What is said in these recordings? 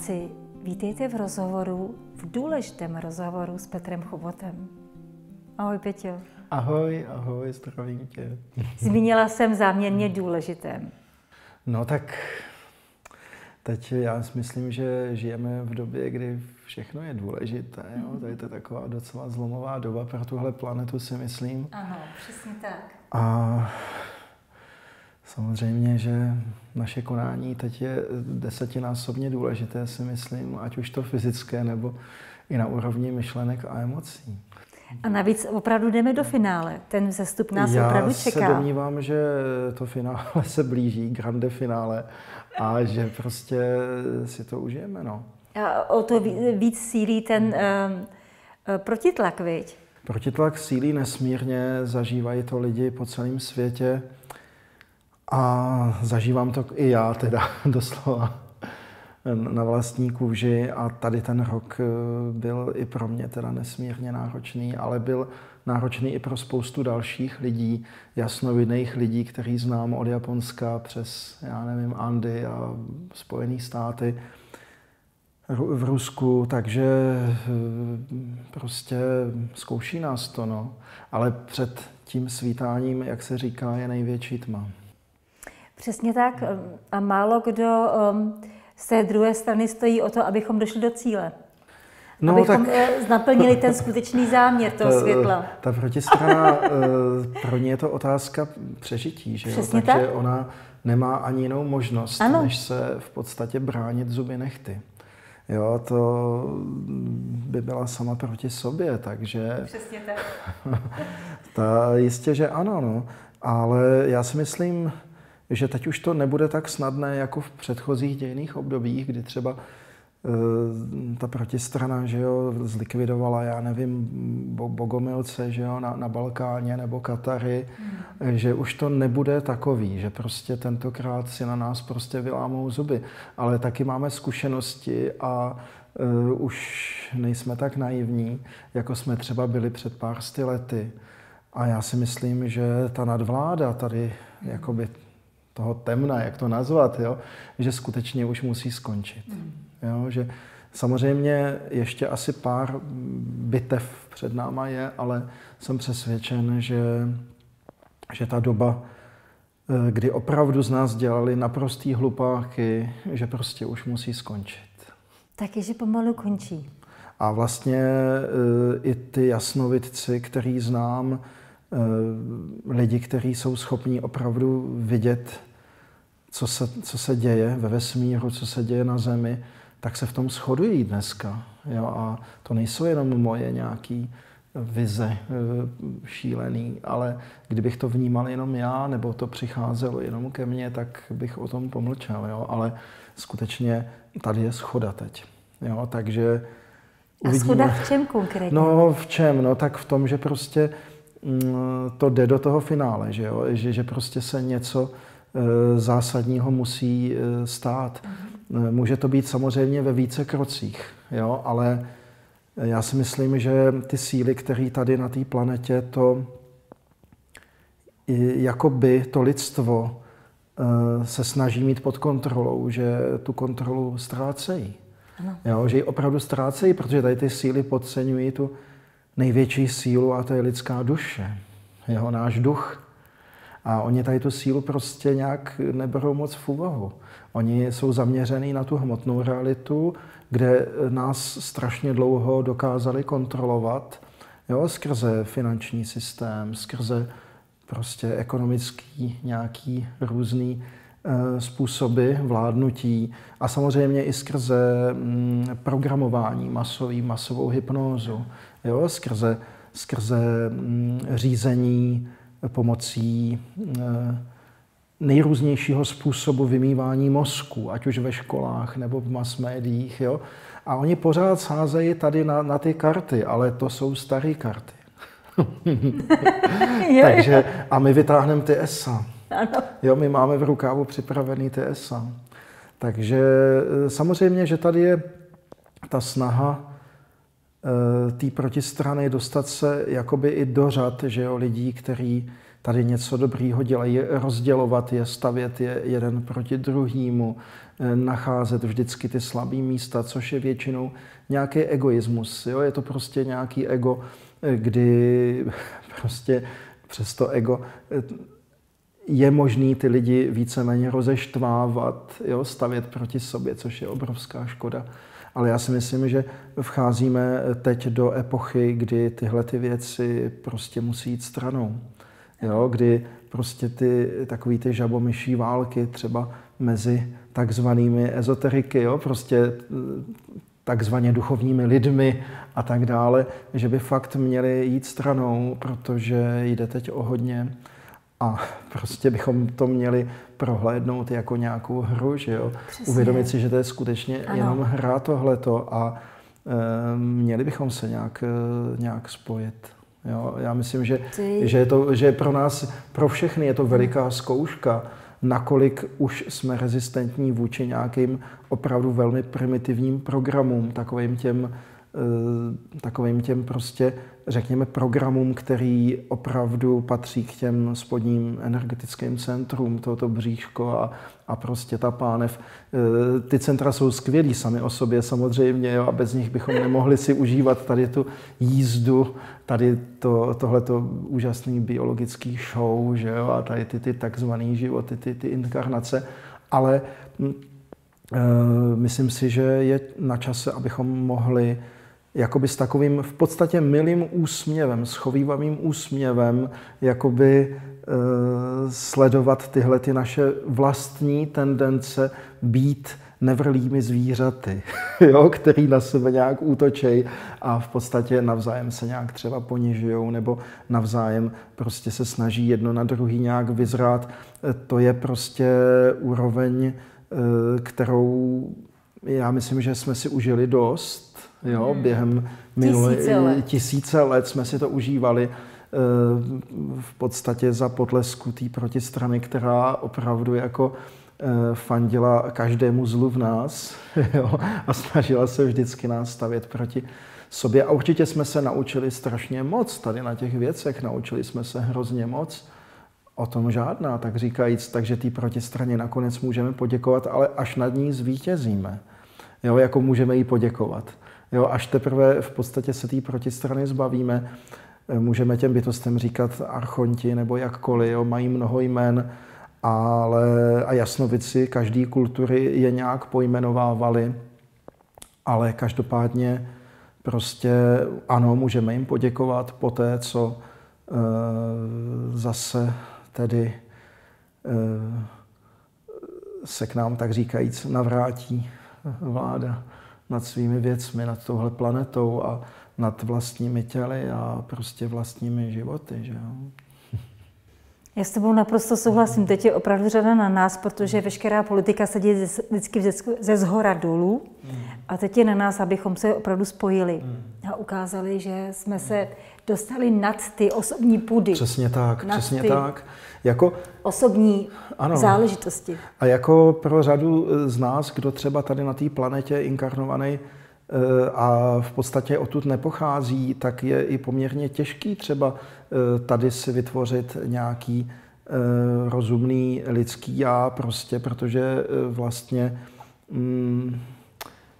diváci, vítejte v rozhovoru, v důležitém rozhovoru s Petrem Chobotem. Ahoj, Peťo. Ahoj, ahoj, zdravím tě. Zmínila jsem záměrně důležitém. No tak teď já si myslím, že žijeme v době, kdy všechno je důležité. Jo? Tady to je taková docela zlomová doba pro tuhle planetu, si myslím. Ano, přesně tak. A samozřejmě, že naše konání teď je desetinásobně důležité, si myslím, ať už to fyzické, nebo i na úrovni myšlenek a emocí. A navíc opravdu jdeme do finále. Ten vzestup nás Já opravdu čeká. Já se domnívám, že to finále se blíží, grande finále, a že prostě si to užijeme. No. A o to víc sílí ten uh, protitlak, viď? Protitlak sílí nesmírně, zažívají to lidi po celém světě a zažívám to i já teda doslova na vlastní kůži a tady ten rok eh, byl i pro mě teda nesmírně náročný, ale byl náročný i pro spoustu dalších lidí, jasnovidných lidí, který znám od Japonska přes, já nevím, Andy a Spojené státy v Rusku, takže eh, prostě zkouší nás to, no. Ale před tím svítáním, jak se říká, je největší tma. Přesně tak. A málo kdo um, z té druhé strany stojí o to, abychom došli do cíle. No, abychom tak, eh, naplnili ten skutečný záměr toho ta, světla. Ta protistrana, eh, pro ně je to otázka přežití, že jo? takže tak? ona nemá ani jinou možnost, ano. než se v podstatě bránit zuby nechty. Jo, to by byla sama proti sobě, takže... Přesně tak. ta, jistě, že ano, no. Ale já si myslím, že teď už to nebude tak snadné jako v předchozích dějných obdobích, kdy třeba e, ta protistrana, že jo, zlikvidovala, já nevím, bogomilce, že jo, na, na Balkáně nebo Katary, mm. že už to nebude takový, že prostě tentokrát si na nás prostě vylámou zuby. Ale taky máme zkušenosti a uh, už nejsme tak naivní, jako jsme třeba byli před pár sty lety. A já si myslím, že ta nadvláda tady, jakoby toho temna, jak to nazvat, jo, že skutečně už musí skončit. Hmm. Jo, že samozřejmě ještě asi pár bitev před náma je, ale jsem přesvědčen, že, že ta doba, eh, kdy opravdu z nás dělali naprostý hlupáky, že prostě už musí skončit. Taky, že pomalu končí. A vlastně eh, i ty jasnovidci, který znám, lidi, kteří jsou schopní opravdu vidět co se, co se děje ve vesmíru, co se děje na Zemi, tak se v tom shodují dneska. Jo? A to nejsou jenom moje nějaký vize e, šílený, ale kdybych to vnímal jenom já, nebo to přicházelo jenom ke mně, tak bych o tom pomlčel. Jo? Ale skutečně tady je schoda teď. Jo? Takže uvidíme. A schoda v čem konkrétně? No v čem? No tak v tom, že prostě to jde do toho finále, že, jo? Že, že prostě se něco Eh, zásadního musí eh, stát. Mm-hmm. Může to být samozřejmě ve více krocích, jo, ale já si myslím, že ty síly, které tady na té planetě, to jako by to lidstvo se snaží mít pod kontrolou, že tu kontrolu ztrácejí. Jo, že ji opravdu ztrácejí, protože tady ty síly podceňují tu největší sílu a to je lidská duše. Jo, náš duch a oni tady tu sílu prostě nějak neberou moc v úvahu. Oni jsou zaměřený na tu hmotnou realitu, kde nás strašně dlouho dokázali kontrolovat jo, skrze finanční systém, skrze prostě ekonomický nějaký různý e, způsoby vládnutí a samozřejmě i skrze mm, programování masový, masovou hypnózu, jo, skrze, skrze mm, řízení pomocí eh, nejrůznějšího způsobu vymývání mozku, ať už ve školách nebo v mass médiích. Jo? A oni pořád sázejí tady na, na ty karty, ale to jsou staré karty. Takže, a my vytáhneme ty ESA. Jo, my máme v rukávu připravený ty ESA. Takže eh, samozřejmě, že tady je ta snaha Eh, té protistrany dostat se jakoby i do řad že jo, lidí, kteří tady něco dobrýho dělají, rozdělovat je, stavět je jeden proti druhému, eh, nacházet vždycky ty slabé místa, což je většinou nějaký egoismus. Jo? Je to prostě nějaký ego, eh, kdy prostě přes to ego eh, je možný ty lidi víceméně rozeštvávat, jo? stavět proti sobě, což je obrovská škoda. Ale já si myslím, že vcházíme teď do epochy, kdy tyhle ty věci prostě musí jít stranou. Jo? Kdy prostě ty takový ty žabomyší války třeba mezi takzvanými ezoteriky, jo? prostě takzvaně duchovními lidmi a tak dále, že by fakt měli jít stranou, protože jde teď o hodně a prostě bychom to měli prohlédnout jako nějakou hru, že jo? Uvědomit si, že to je skutečně ano. jenom hra tohleto a e, měli bychom se nějak, e, nějak spojit. Jo? Já myslím, že, že, je to, že pro nás, pro všechny je to veliká zkouška, nakolik už jsme rezistentní vůči nějakým opravdu velmi primitivním programům, takovým těm, takovým těm prostě, řekněme, programům, který opravdu patří k těm spodním energetickým centrům, toto bříško a, a prostě ta pánev. Eh, ty centra jsou skvělý sami o sobě samozřejmě jo, a bez nich bychom nemohli si užívat tady tu jízdu, tady to, tohleto úžasný biologický show, že jo, a tady ty, ty takzvané životy, ty, ty inkarnace, ale uh, myslím si, že je na čase, abychom mohli jakoby s takovým v podstatě milým úsměvem, schovývavým úsměvem, jakoby uh, sledovat tyhle ty naše vlastní tendence být nevrlými zvířaty, jo, který na sebe nějak útočej a v podstatě navzájem se nějak třeba ponižují nebo navzájem prostě se snaží jedno na druhý nějak vyzrát. To je prostě úroveň, eh, kterou já myslím, že jsme si užili dost. Jo, hmm. během minulé tisíce let. tisíce let jsme si to užívali eh, v podstatě za potlesku té protistrany, která opravdu jako Eh, fandila každému zlu v nás jo, a snažila se vždycky nás stavět proti sobě. A určitě jsme se naučili strašně moc tady na těch věcech, naučili jsme se hrozně moc. O tom žádná, tak říkajíc, takže té protistraně nakonec můžeme poděkovat, ale až nad ní zvítězíme. Jo, jako můžeme jí poděkovat. Jo, až teprve v podstatě se té protistrany zbavíme, eh, můžeme těm bytostem říkat archonti nebo jakkoliv, jo, mají mnoho jmen, ale a jasnovici každé kultury je nějak pojmenovávali, ale každopádně prostě ano, můžeme jim poděkovat po té, co e, zase tedy e, se k nám tak říkajíc navrátí vláda nad svými věcmi, nad touhle planetou a nad vlastními těly a prostě vlastními životy. Že jo? Já s tebou naprosto souhlasím. Teď je opravdu řada na nás, protože veškerá politika se děje vždycky ze zhora dolů. A teď je na nás, abychom se opravdu spojili a ukázali, že jsme se dostali nad ty osobní půdy. Přesně tak, přesně tak. Jako, osobní ano. záležitosti. A jako pro řadu z nás, kdo třeba tady na té planetě inkarnovaný eh, a v podstatě odtud nepochází, tak je i poměrně těžký třeba Eh, tady si vytvořit nějaký eh, rozumný lidský já, prostě, protože eh, vlastně, mm,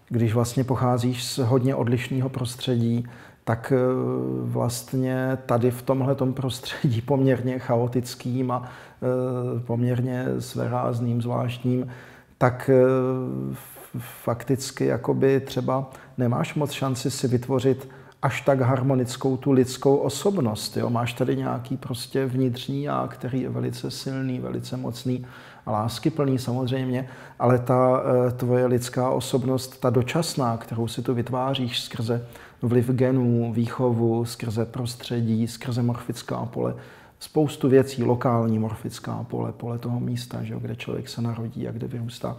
když vlastně pocházíš z hodně odlišného prostředí, tak vlastně tady v tomhle prostředí poměrně chaotickým a poměrně sverázným, zvláštním, tak fakticky jakoby třeba nemáš moc šanci si vytvořit až tak harmonickou tu lidskou osobnost. Jo? Máš tady nějaký prostě vnitřní já, který je velice silný, velice mocný a láskyplný samozřejmě, ale ta tvoje lidská osobnost, ta dočasná, kterou si tu vytváříš skrze vliv genů, výchovu, skrze prostředí, skrze morfická pole, spoustu věcí, lokální morfická pole, pole toho místa, že jo, kde člověk se narodí a kde vyrůstá,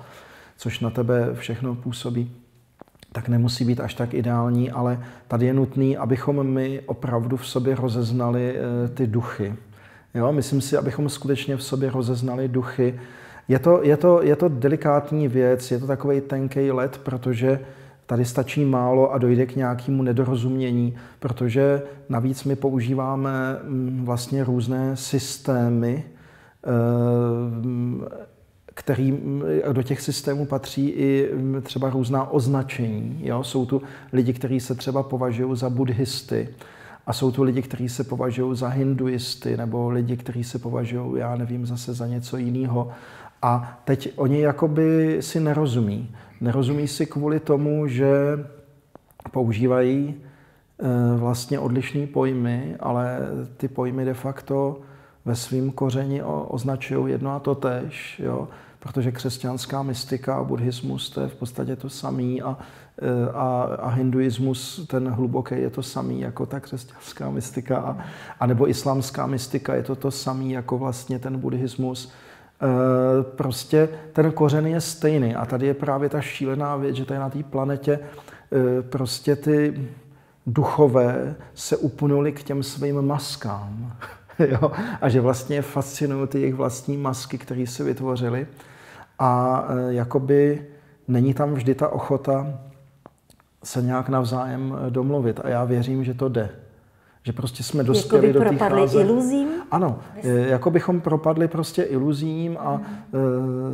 což na tebe všechno působí tak nemusí být až tak ideální, ale tady je nutný, abychom my opravdu v sobě rozeznali eh, ty duchy. Jo, myslím si, abychom skutečně v sobě rozeznali duchy. Je to, je to, je to delikátní věc, je to takový tenký let, protože tady stačí málo a dojde k nějakému nedorozumění, protože navíc my používáme mm, vlastně různé systémy, eh, který do těch systémů patří i třeba různá označení. Jo? Jsou tu lidi, kteří se třeba považují za buddhisty, a jsou tu lidi, kteří se považují za hinduisty, nebo lidi, kteří se považují, já nevím, zase za něco jiného. A teď oni jakoby si nerozumí. Nerozumí si kvůli tomu, že používají eh, vlastně odlišné pojmy, ale ty pojmy de facto ve svém kořeni označují jedno a to tež, jo? protože křesťanská mystika a buddhismus to je v podstatě to samý a, eh, a, a hinduismus, ten hluboký, je to samý jako ta křesťanská mystika a, a nebo islámská mystika je to to samý jako vlastně ten buddhismus. Eh, prostě ten kořen je stejný. A tady je právě ta šílená věc, že tady na té planetě eh, prostě ty duchové se upnuli k těm svým maskám. jo? A že vlastně fascinují ty jejich vlastní masky, které si vytvořili. A eh, jakoby není tam vždy ta ochota se nějak navzájem domluvit. A já věřím, že to jde. Že prostě jsme dospěli jako do té fáze. iluzím? Ano, jako bychom propadli prostě iluzím a mm.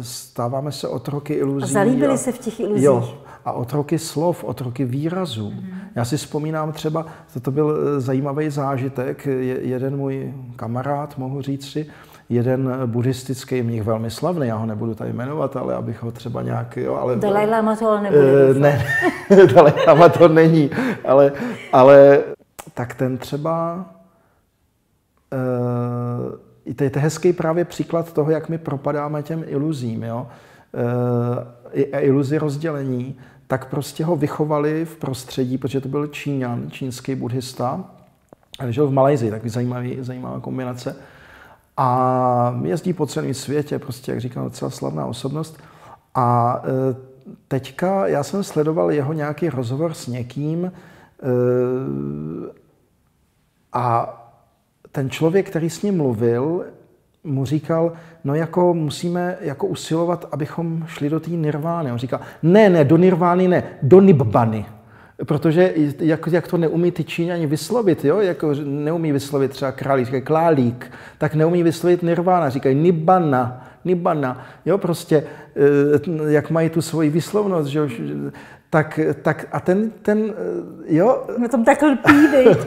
stáváme se otroky iluzí. A zalíbili a, se v těch iluzích. Jo, a otroky slov, otroky výrazů. Mm. Já si vzpomínám třeba, to, to byl e, zajímavý zážitek, je, jeden můj kamarád, mohu říct si, jeden buddhistický mních velmi slavný, já ho nebudu tady jmenovat, ale abych ho třeba nějak, jo, ale... Dalai Lama to ale nebude. Ne, Dalai Lama to není, ale, ale tak ten třeba uh, to je to hezký právě příklad toho, jak my propadáme těm iluzím. Jo? Uh, iluzi rozdělení, tak prostě ho vychovali v prostředí, protože to byl Číňan, čínský buddhista, žil v Malajzii, takový zajímavý, zajímavá kombinace. A jezdí po celém světě, prostě, jak říkám, docela slavná osobnost. A uh, teďka já jsem sledoval jeho nějaký rozhovor s někým, a ten člověk, který s ním mluvil, mu říkal, no jako musíme jako usilovat, abychom šli do té nirvány. On říkal, ne, ne, do nirvány ne, do nibbany. Protože jak, jak to neumí ty Číňani vyslovit, jo? Jako neumí vyslovit třeba králík, říkají klálík, tak neumí vyslovit nirvána, říkají nibbana, nibbana, jo, prostě, eh, jak mají tu svoji výslovnost, že tak, tak a ten, ten, jo. Na tom tak lpí,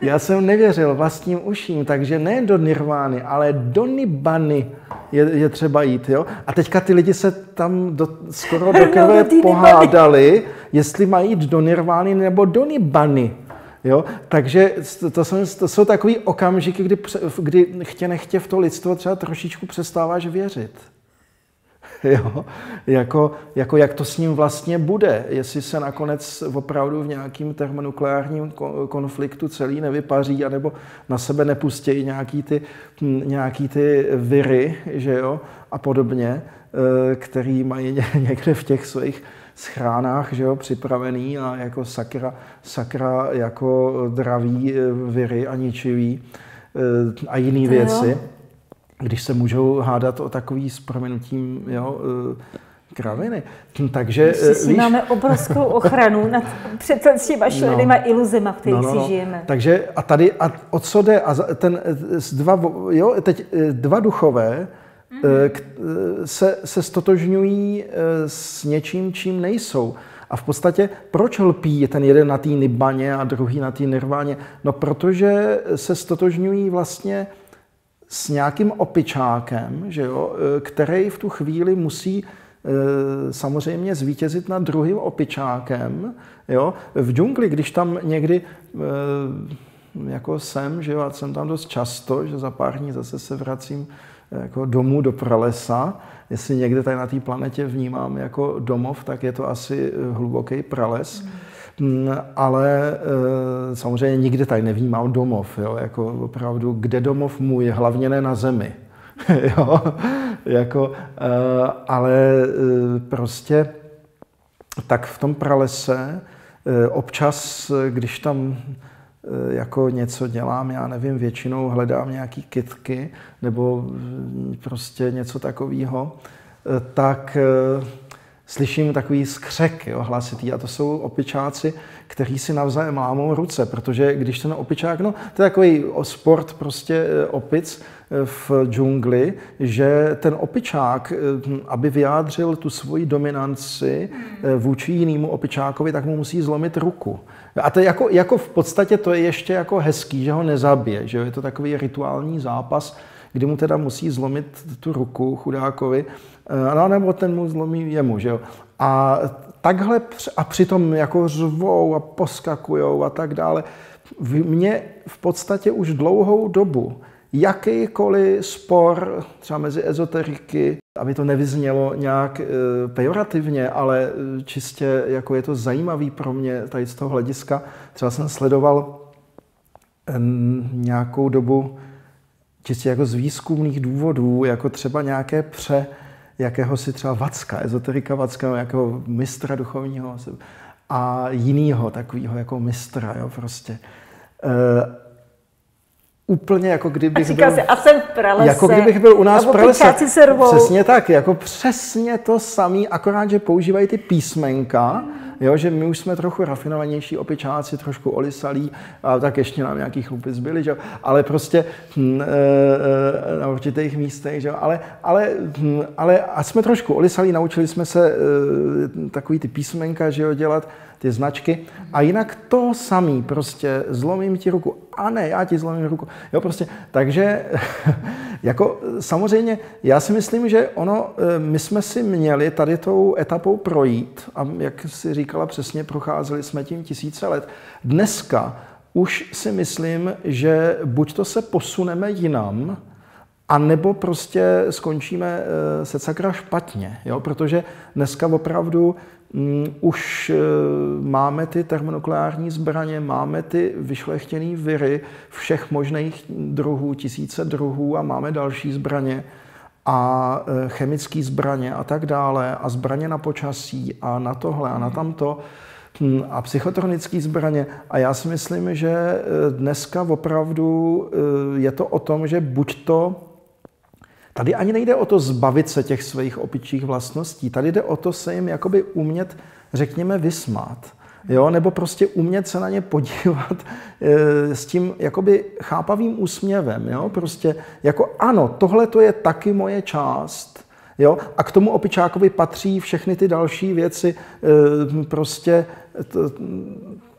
Já jsem nevěřil vlastním uším, takže ne do nirvány, ale do nibany je, je třeba jít, jo. A teďka ty lidi se tam do, skoro do krve no, pohádali, jestli mají jít do nirvány nebo do nibany. Jo? Takže to, jsou, to jsou takové okamžiky, kdy, kdy chtě nechtě v to lidstvo třeba trošičku přestáváš věřit. jo? Jako, jako jak to s ním vlastně bude, jestli se nakonec opravdu v nějakým termonukleárním konfliktu celý nevypaří, anebo na sebe nepustějí nějaký ty, hm, nějaký ty viry, že jo, a podobně, eh, který mají někde v těch svých schránách, že jo, připravený a jako sakra, sakra jako draví eh, viry a ničivý eh, a jiné věci. Jo když se můžou hádat o takový s proměnutím jo, eh, kraviny. Takže si víš... máme obrovskou ochranu nad, před těma šledýma no. iluzema, v kterých no, no, no. si žijeme. Takže a tady, a o co jde? A ten, dva, jo, teď eh, dva duchové mm-hmm. se, se stotožňují s něčím, čím nejsou. A v podstatě, proč lpí ten jeden na té nibaně a druhý na té nirváně? No, protože se stotožňují vlastně s nějakým opičákem, že jo, e, který v tu chvíli musí e, samozřejmě zvítězit nad druhým opičákem. Jo. V džungli, když tam někdy e, jako jsem, že jo, a jsem tam dost často, že za pár dní zase se vracím jako domů do pralesa. Jestli někde tady na té planetě vnímám jako domov, tak je to asi hluboký prales. Mm. Mm, ale eh, samozřejmě nikde tady nevnímám domov, jo? jako opravdu, kde domov můj, hlavně ne na zemi. jo? jako, eh, ale eh, prostě tak v tom pralese občas, když tam jako něco dělám, já nevím, většinou hledám nějaký kitky nebo mm, prostě něco takového, tak slyším takový skřek jo, hlasitý a to jsou opičáci, kteří si navzájem lámou ruce, protože když ten opičák, no to je takový sport prostě eh, opic eh, v džungli, že ten opičák, eh, aby vyjádřil tu svoji dominanci vůči jinému opičákovi, tak mu musí zlomit ruku. A to je jako, jako v podstatě to je ještě jako hezký, že ho nezabije, že je to takový rituální zápas, kdy mu teda musí zlomit tu ruku chudákovi, no, nebo ten mu zlomí jemu, že jo. A takhle a přitom jako řvou a poskakujou a tak dále. V mě v podstatě už dlouhou dobu jakýkoliv spor třeba mezi ezoteriky, aby to nevyznělo nějak e, pejorativně, ale e, čistě jako je to zajímavý pro mě tady z toho hlediska. Třeba jsem sledoval nějakou dobu čistě jako z výzkumných důvodů, jako třeba nějaké pře, jakéhosi třeba Vacka, ezoterika Vacka, jako mistra duchovního a jinýho takového jako mistra, jo, prostě. E, úplně jako kdybych a byl... Si, a jsem v pralese. Jako kdybych byl u nás v pralese. Se Přesně tak, jako přesně to samý, akorát, že používají ty písmenka, jo, že my už jsme trochu rafinovanější opičáci, trošku olisalí, a tak ještě nám nějaký chlupy zbyly, že? ale prostě hm, e, na určitých místech, že? Ale, ale, hm, ale a jsme trošku olisalí, naučili jsme se e, takový ty písmenka že jo, dělat, ty značky. A jinak to samý, prostě zlomím ti ruku. A ne, já ti zlomím ruku. Jo, prostě, takže jako samozřejmě, já si myslím, že ono, eh, my jsme si měli tady tou etapou projít a jak si říkala přesně, procházeli jsme tím tisíce let. Dneska už si myslím, že buď to se posuneme jinam, a nebo prostě skončíme eh, se sakra špatně, jo? protože dneska opravdu už eh, máme ty termonukleární zbraně, máme ty vyšlechtěné viry všech možných druhů, tisíce druhů a máme další zbraně a eh, chemické zbraně a tak dále a zbraně na počasí a na tohle a na tamto hm, a psychotronické zbraně. A já si myslím, že eh, dneska opravdu je to o tom, že buď to Tady ani nejde o to zbavit se těch svých opičích vlastností. Tady jde o to se jim jakoby umět, řekněme, vysmát. Jo? Nebo prostě umět se na ně podívat e, s tím jakoby chápavým úsměvem. Jo? Prostě jako ano, tohle to je taky moje část. Jo? A k tomu opičákovi patří všechny ty další věci. E, prostě to,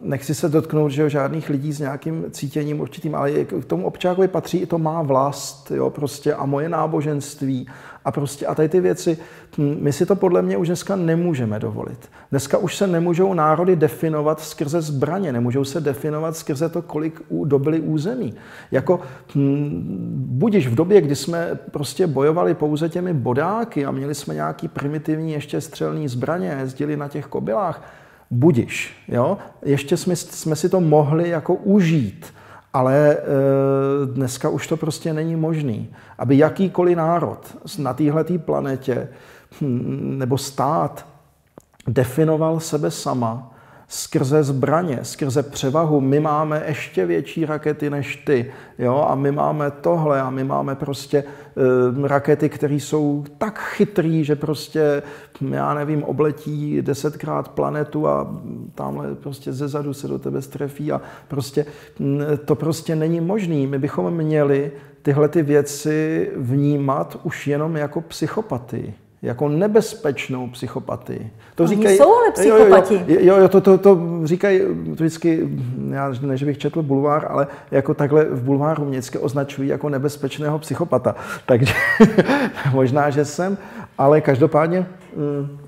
nechci se dotknout že žádných lidí s nějakým cítěním určitým, ale k tomu občákovi patří i to má vlast, jo, prostě a moje náboženství a prostě a tady ty věci, hm, my si to podle mě už dneska nemůžeme dovolit. Dneska už se nemůžou národy definovat skrze zbraně, nemůžou se definovat skrze to, kolik dobili území. Jako hm, budiš v době, kdy jsme prostě bojovali pouze těmi bodáky a měli jsme nějaký primitivní ještě střelní zbraně, jezdili na těch kobylách, budiš. Jo? Ještě jsme, jsme si to mohli jako užít, ale e, dneska už to prostě není možný. Aby jakýkoliv národ na téhle planetě hm, nebo stát definoval sebe sama skrze zbraně, skrze převahu. My máme ještě větší rakety než ty, jo, a my máme tohle a my máme prostě e, rakety, které jsou tak chytrý, že prostě, já nevím, obletí desetkrát planetu a tamhle prostě ze zadu se do tebe strefí a prostě to prostě není možný. My bychom měli tyhle ty věci vnímat už jenom jako psychopatii jako nebezpečnou psychopatii. To Oni říkají, jsou ale psychopati. Jo, jo, jo to, to, to říkají to vždycky, já ne, že bych četl bulvár, ale jako takhle v bulváru mě vždycky označují jako nebezpečného psychopata. Takže možná, že jsem, ale každopádně... Mm,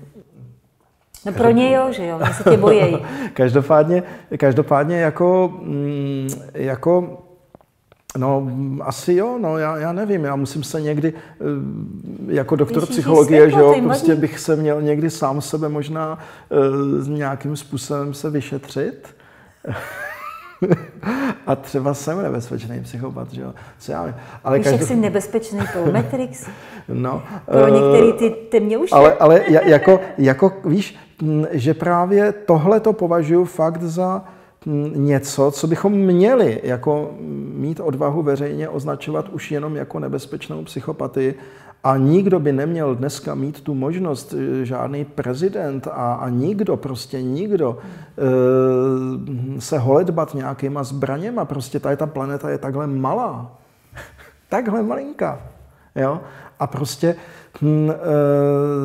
No pro ně jo, že jo, se tě bojí. každopádně, každopádně jako, mm, jako No, asi jo, no, já, já nevím, já musím se někdy, eh, jako doktor psychologie, že jo, prostě bych se měl někdy sám sebe možná uh, nějakým způsobem se vyšetřit. A třeba jsem nebezpečný psychopat, že jo, co já vím. Ale Víš, každou... jak jsi nebezpečný pro Matrix? No. Pro uh, některý ty, ty mě už Ale, ale jako, jako, víš, že právě tohle to považuji fakt za něco, co bychom měli jako mít odvahu veřejně označovat už jenom jako nebezpečnou psychopatii A nikdo by neměl dneska mít tu možnost, eh, žádný prezident a, a nikdo, prostě nikdo, e, se holedbat nějakýma zbraněma. Prostě tady ta planeta je takhle malá. takhle malinká. Jo? A prostě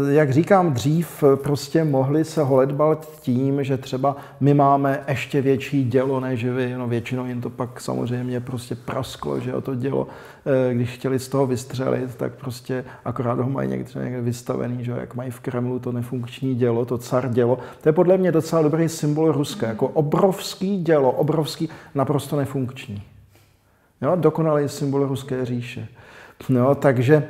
jak říkám dřív, prostě mohli se holedbat tím, že třeba my máme ještě větší dělo než vy, no většinou jim to pak samozřejmě prostě prasklo, že jo, to dělo, eh, když chtěli z toho vystřelit, tak prostě akorát ho mají někde, někde vystavený, že jak mají v Kremlu to nefunkční dělo, to car dělo. To je podle mě docela dobrý symbol Ruska, jako obrovský dělo, obrovský, naprosto nefunkční. Jo, dokonalý symbol ruské říše. No, takže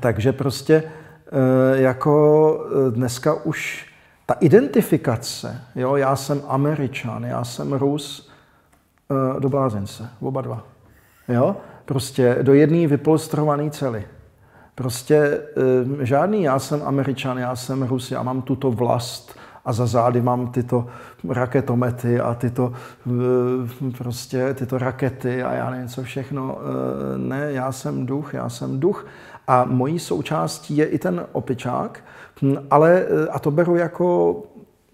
takže prostě eh, jako eh, dneska už ta identifikace, jo, já jsem Američan, já jsem Rus, eh, do blázince, oba dva. Jo? Prostě do jedné vypolstrované cely. Prostě žádný já jsem Američan, já jsem Rus, já mám tuto vlast a za zády mám tyto raketomety a tyto prostě tyto rakety a já nevím co všechno. Ne, já jsem duch, já jsem duch a mojí součástí je i ten opičák, hm, ale e, a to beru jako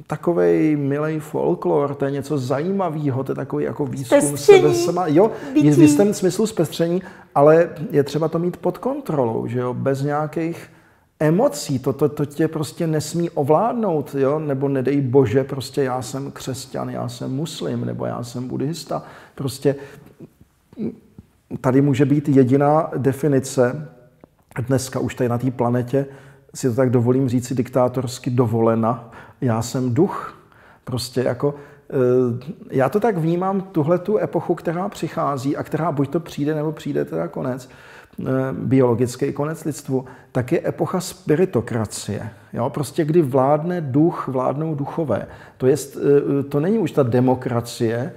takový milý folklor, to je něco zajímavého, to je takový jako výzkum sebe sama. Jo, je v jistém smyslu zpestření, ale je třeba to mít pod kontrolou, že jo, bez nějakých emocí, to, to, to tě prostě nesmí ovládnout, jo? nebo nedej bože, prostě já jsem křesťan, já jsem muslim, nebo já jsem buddhista. Prostě tady může být jediná definice dneska už tady na té planetě si to tak dovolím říct si diktátorsky dovolena. Já jsem duch. Prostě jako eh, já to tak vnímám, tuhle tu epochu, která přichází a která buď to přijde, nebo přijde teda konec, eh, biologický konec lidstvu, tak je epocha spiritokracie. Jo? Prostě kdy vládne duch, vládnou duchové. To, je, eh, to není už ta demokracie,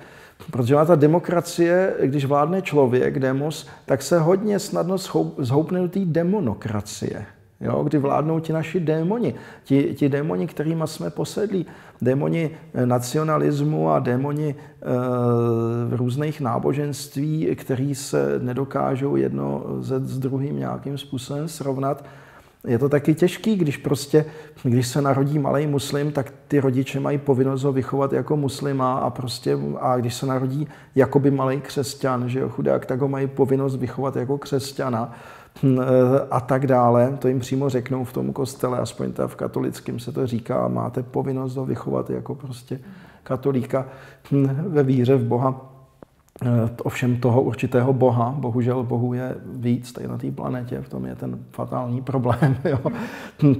Protože ta demokracie, když vládne člověk, demos, tak se hodně snadno zhoupne do té demonokracie. Jo, kdy vládnou ti naši démoni, ti, ti démoni, kterými jsme posedlí, démoni eh, nacionalismu a démoni e, různých náboženství, který se nedokážou jedno s druhým nějakým způsobem srovnat, je to taky těžký, když prostě, když se narodí malý muslim, tak ty rodiče mají povinnost ho vychovat jako muslima a prostě, a když se narodí jakoby malý křesťan, že jo, chudák, tak ho mají povinnost vychovat jako křesťana hm, a tak dále. To jim přímo řeknou v tom kostele, aspoň ta v katolickém se to říká, máte povinnost ho vychovat jako prostě katolíka hm, ve víře v Boha. Eh, ovšem toho určitého boha, bohužel bohu je víc tady na té planetě, v tom je ten fatální problém. Jo.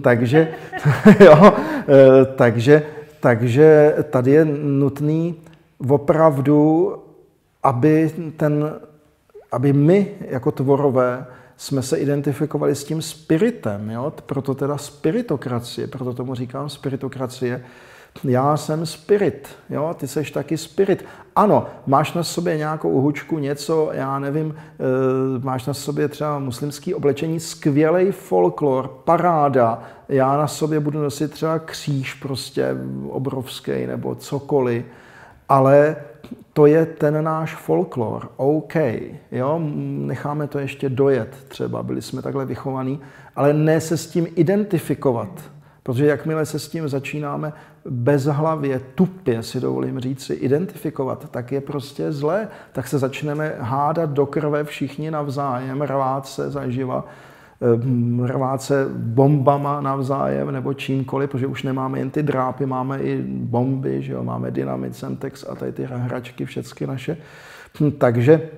takže, jo, eh, takže, takže tady je nutný opravdu, aby, ten, aby my jako tvorové jsme se identifikovali s tím spiritem, jo? proto teda spiritokracie, proto tomu říkám spiritokracie, já jsem spirit, jo, ty seš taky spirit. Ano, máš na sobě nějakou hučku, něco, já nevím, e, máš na sobě třeba muslimský oblečení, skvělý folklor, paráda, já na sobě budu nosit třeba kříž prostě obrovský nebo cokoliv, ale to je ten náš folklor, OK, jo, necháme to ještě dojet třeba, byli jsme takhle vychovaní, ale ne se s tím identifikovat, protože jakmile se s tím začínáme bezhlavě, tupě, si dovolím říct, si identifikovat, tak je prostě zlé. Tak se začneme hádat do krve všichni navzájem, rvát se zaživa, eh, rvát se bombama navzájem nebo čímkoliv, protože už nemáme jen ty drápy, máme i bomby, že jo? máme dynamit, Semtex a tady ty hračky, všechny naše. Hm, takže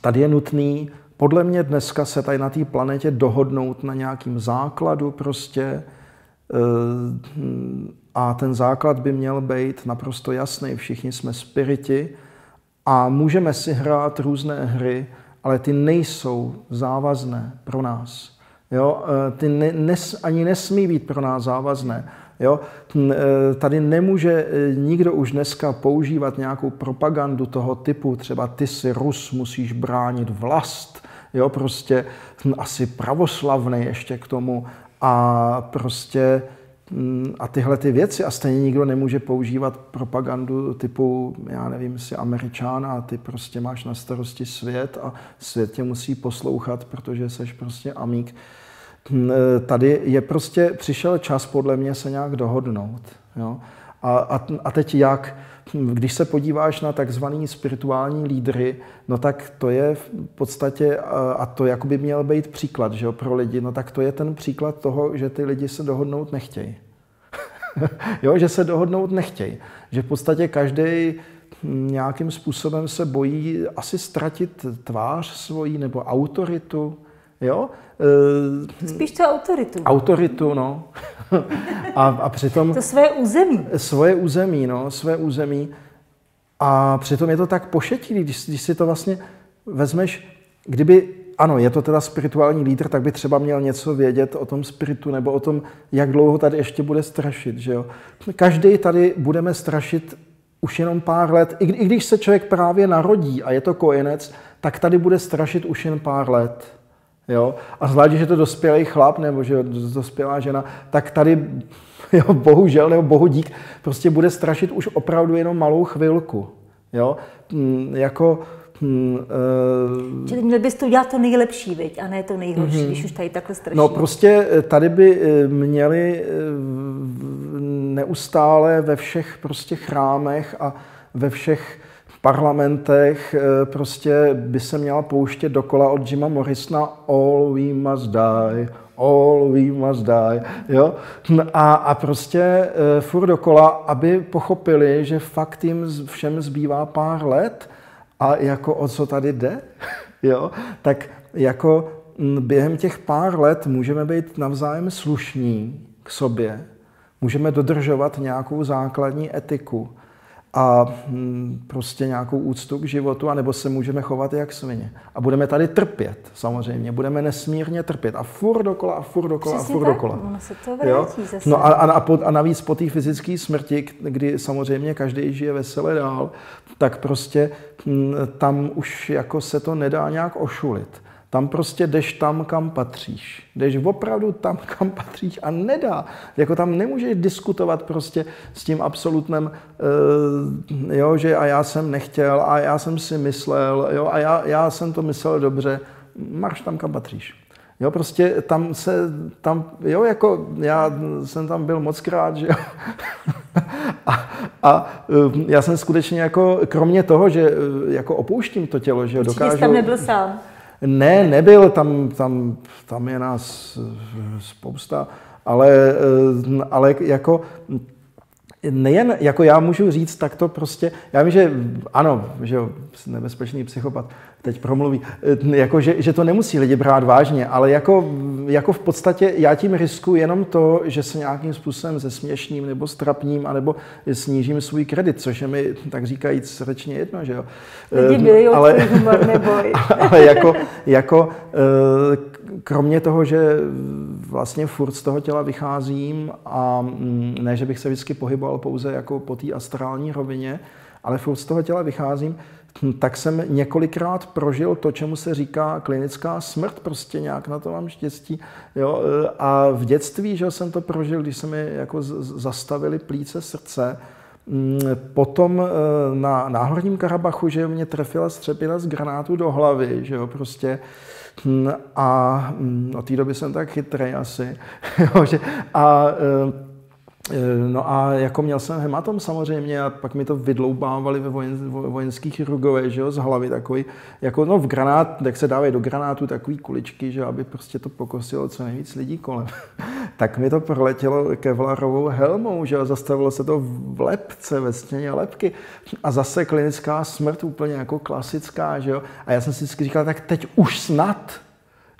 tady je nutný, podle mě dneska se tady na té planetě dohodnout na nějakým základu prostě, eh, hm, a ten základ by měl být naprosto jasný. Všichni jsme spiriti a můžeme si hrát různé hry, ale ty nejsou závazné pro nás. Jo? E, ty ne, nes, ani nesmí být pro nás závazné. Jo? E, tady nemůže e, nikdo už dneska používat nějakou propagandu toho typu, třeba ty si Rus, musíš bránit vlast, jo? prostě asi pravoslavný ještě k tomu a prostě a tyhle ty věci a stejně nikdo nemůže používat propagandu typu, já nevím, si američán a ty prostě máš na starosti svět a svět tě musí poslouchat, protože seš prostě amík. Mm, tady je prostě, přišel čas podle mě se nějak dohodnout. Jo? A, a, a teď jak? Když se podíváš na takzvaný spirituální lídry, no tak to je v podstatě, a to jakoby měl být příklad že jo, pro lidi, no tak to je ten příklad toho, že ty lidi se dohodnout nechtějí. jo, že se dohodnout nechtějí. Že v podstatě každý nějakým způsobem se bojí asi ztratit tvář svojí nebo autoritu. Jo? Spíš to autoritu. Autoritu, no. a, a přitom... To své území. Svoje území, no, své území. A přitom je to tak pošetilý, když, když si to vlastně vezmeš, kdyby, ano, je to teda spirituální lídr, tak by třeba měl něco vědět o tom spiritu nebo o tom, jak dlouho tady ještě bude strašit, že jo. Každý tady budeme strašit už jenom pár let, i, i když se člověk právě narodí a je to kojenec, tak tady bude strašit už jen pár let. Jo? A zvlášť, že je to dospělý chlap nebo že dospělá žena, tak tady, jo, bohužel nebo bohu dík, prostě bude strašit už opravdu jenom malou chvilku. Jo? Mm, jako, Hmm, uh, Čili měl bys to udělat to nejlepší, viď? a ne to nejhorší, uh-huh. když už tady takhle straší. No prostě eh, tady by eh, měli neustále ve všech prostě chrámech a ve všech parlamentech eh, prostě by se měla pouštět dokola od Jima Morrisona All we must die, all we must die, jo? A, a prostě uh, furt dokola, aby pochopili, že fakt jim všem zbývá pár let a jako o co tady jde, jo? Tak jako během těch pár let můžeme být navzájem slušní k sobě, můžeme dodržovat nějakou základní etiku, a hm, prostě nějakou úctu k životu, anebo se můžeme chovat jak svině. A budeme tady trpět, samozřejmě. Budeme nesmírně trpět. A furt dokola, a furt dokola, Přesně a furt tak. dokola. Ono se to vrátí jo? zase. No a, a, a, po, a navíc po té fyzické smrti, kdy samozřejmě každý žije vesele dál, tak prostě hm, tam už jako se to nedá nějak ošulit. Tam prostě jdeš tam, kam patříš. Jdeš opravdu tam, kam patříš a nedá. Jako tam nemůžeš diskutovat prostě s tím absolutnem, uh, jo, že a já jsem nechtěl a já jsem si myslel, jo, a já, já jsem to myslel dobře. Marš tam, kam patříš. Jo, prostě tam se, tam, jo, jako já jsem tam byl moc krát, že jo. a, a eh, já jsem skutečně jako, kromě toho, že eh, jako opouštím to tělo, že jo, dokážu... Určitě tam nebyl sám. Ne, nebyl, tam, tam, tam je nás eh, spousta, ale, eh, ale jako nejen, jako já můžu říct, tak to prostě, já vím, že ano, že jo, nebezpečný psychopat teď promluví, eh, jako, že, že to nemusí lidi brát vážně, ale jako, jako v podstatě já tím risku jenom to, že se nějakým způsobem zesměšním nebo strapním, anebo snížím svůj kredit, což je mi, tak říkajíc, srdečně jedno, že jo. Lidi ale, humor, neboj. ale jako, jako kromě toho, že vlastně furt z toho těla vycházím a mm, ne, že bych se vždycky pohyboval pouze jako po té astrální rovině, ale furt z toho těla vycházím, hm, tak jsem několikrát prožil to, čemu se říká klinická smrt, prostě nějak na to mám štěstí. Jo? A v dětství že jsem to prožil, když se mi jako zastavili plíce srdce, hm, Potom e, na Náhorním Karabachu, že mě trefila střepina z granátu do hlavy, že jo, prostě a hm, od té doby jsem tak chytrý asi. a No a jako měl jsem hematom samozřejmě a pak mi to vydloubávali ve vojen, vojenských chirurgové, že jo, z hlavy takový, jako no v granát, jak se dávají do granátu takový kuličky, že aby prostě to pokosilo co nejvíc lidí kolem. tak mi to proletělo kevlarovou helmou, že jo, zastavilo se to v lepce, ve stěně lepky a zase klinická smrt úplně jako klasická, že jo. A já jsem si vždycky říkal, tak teď už snad,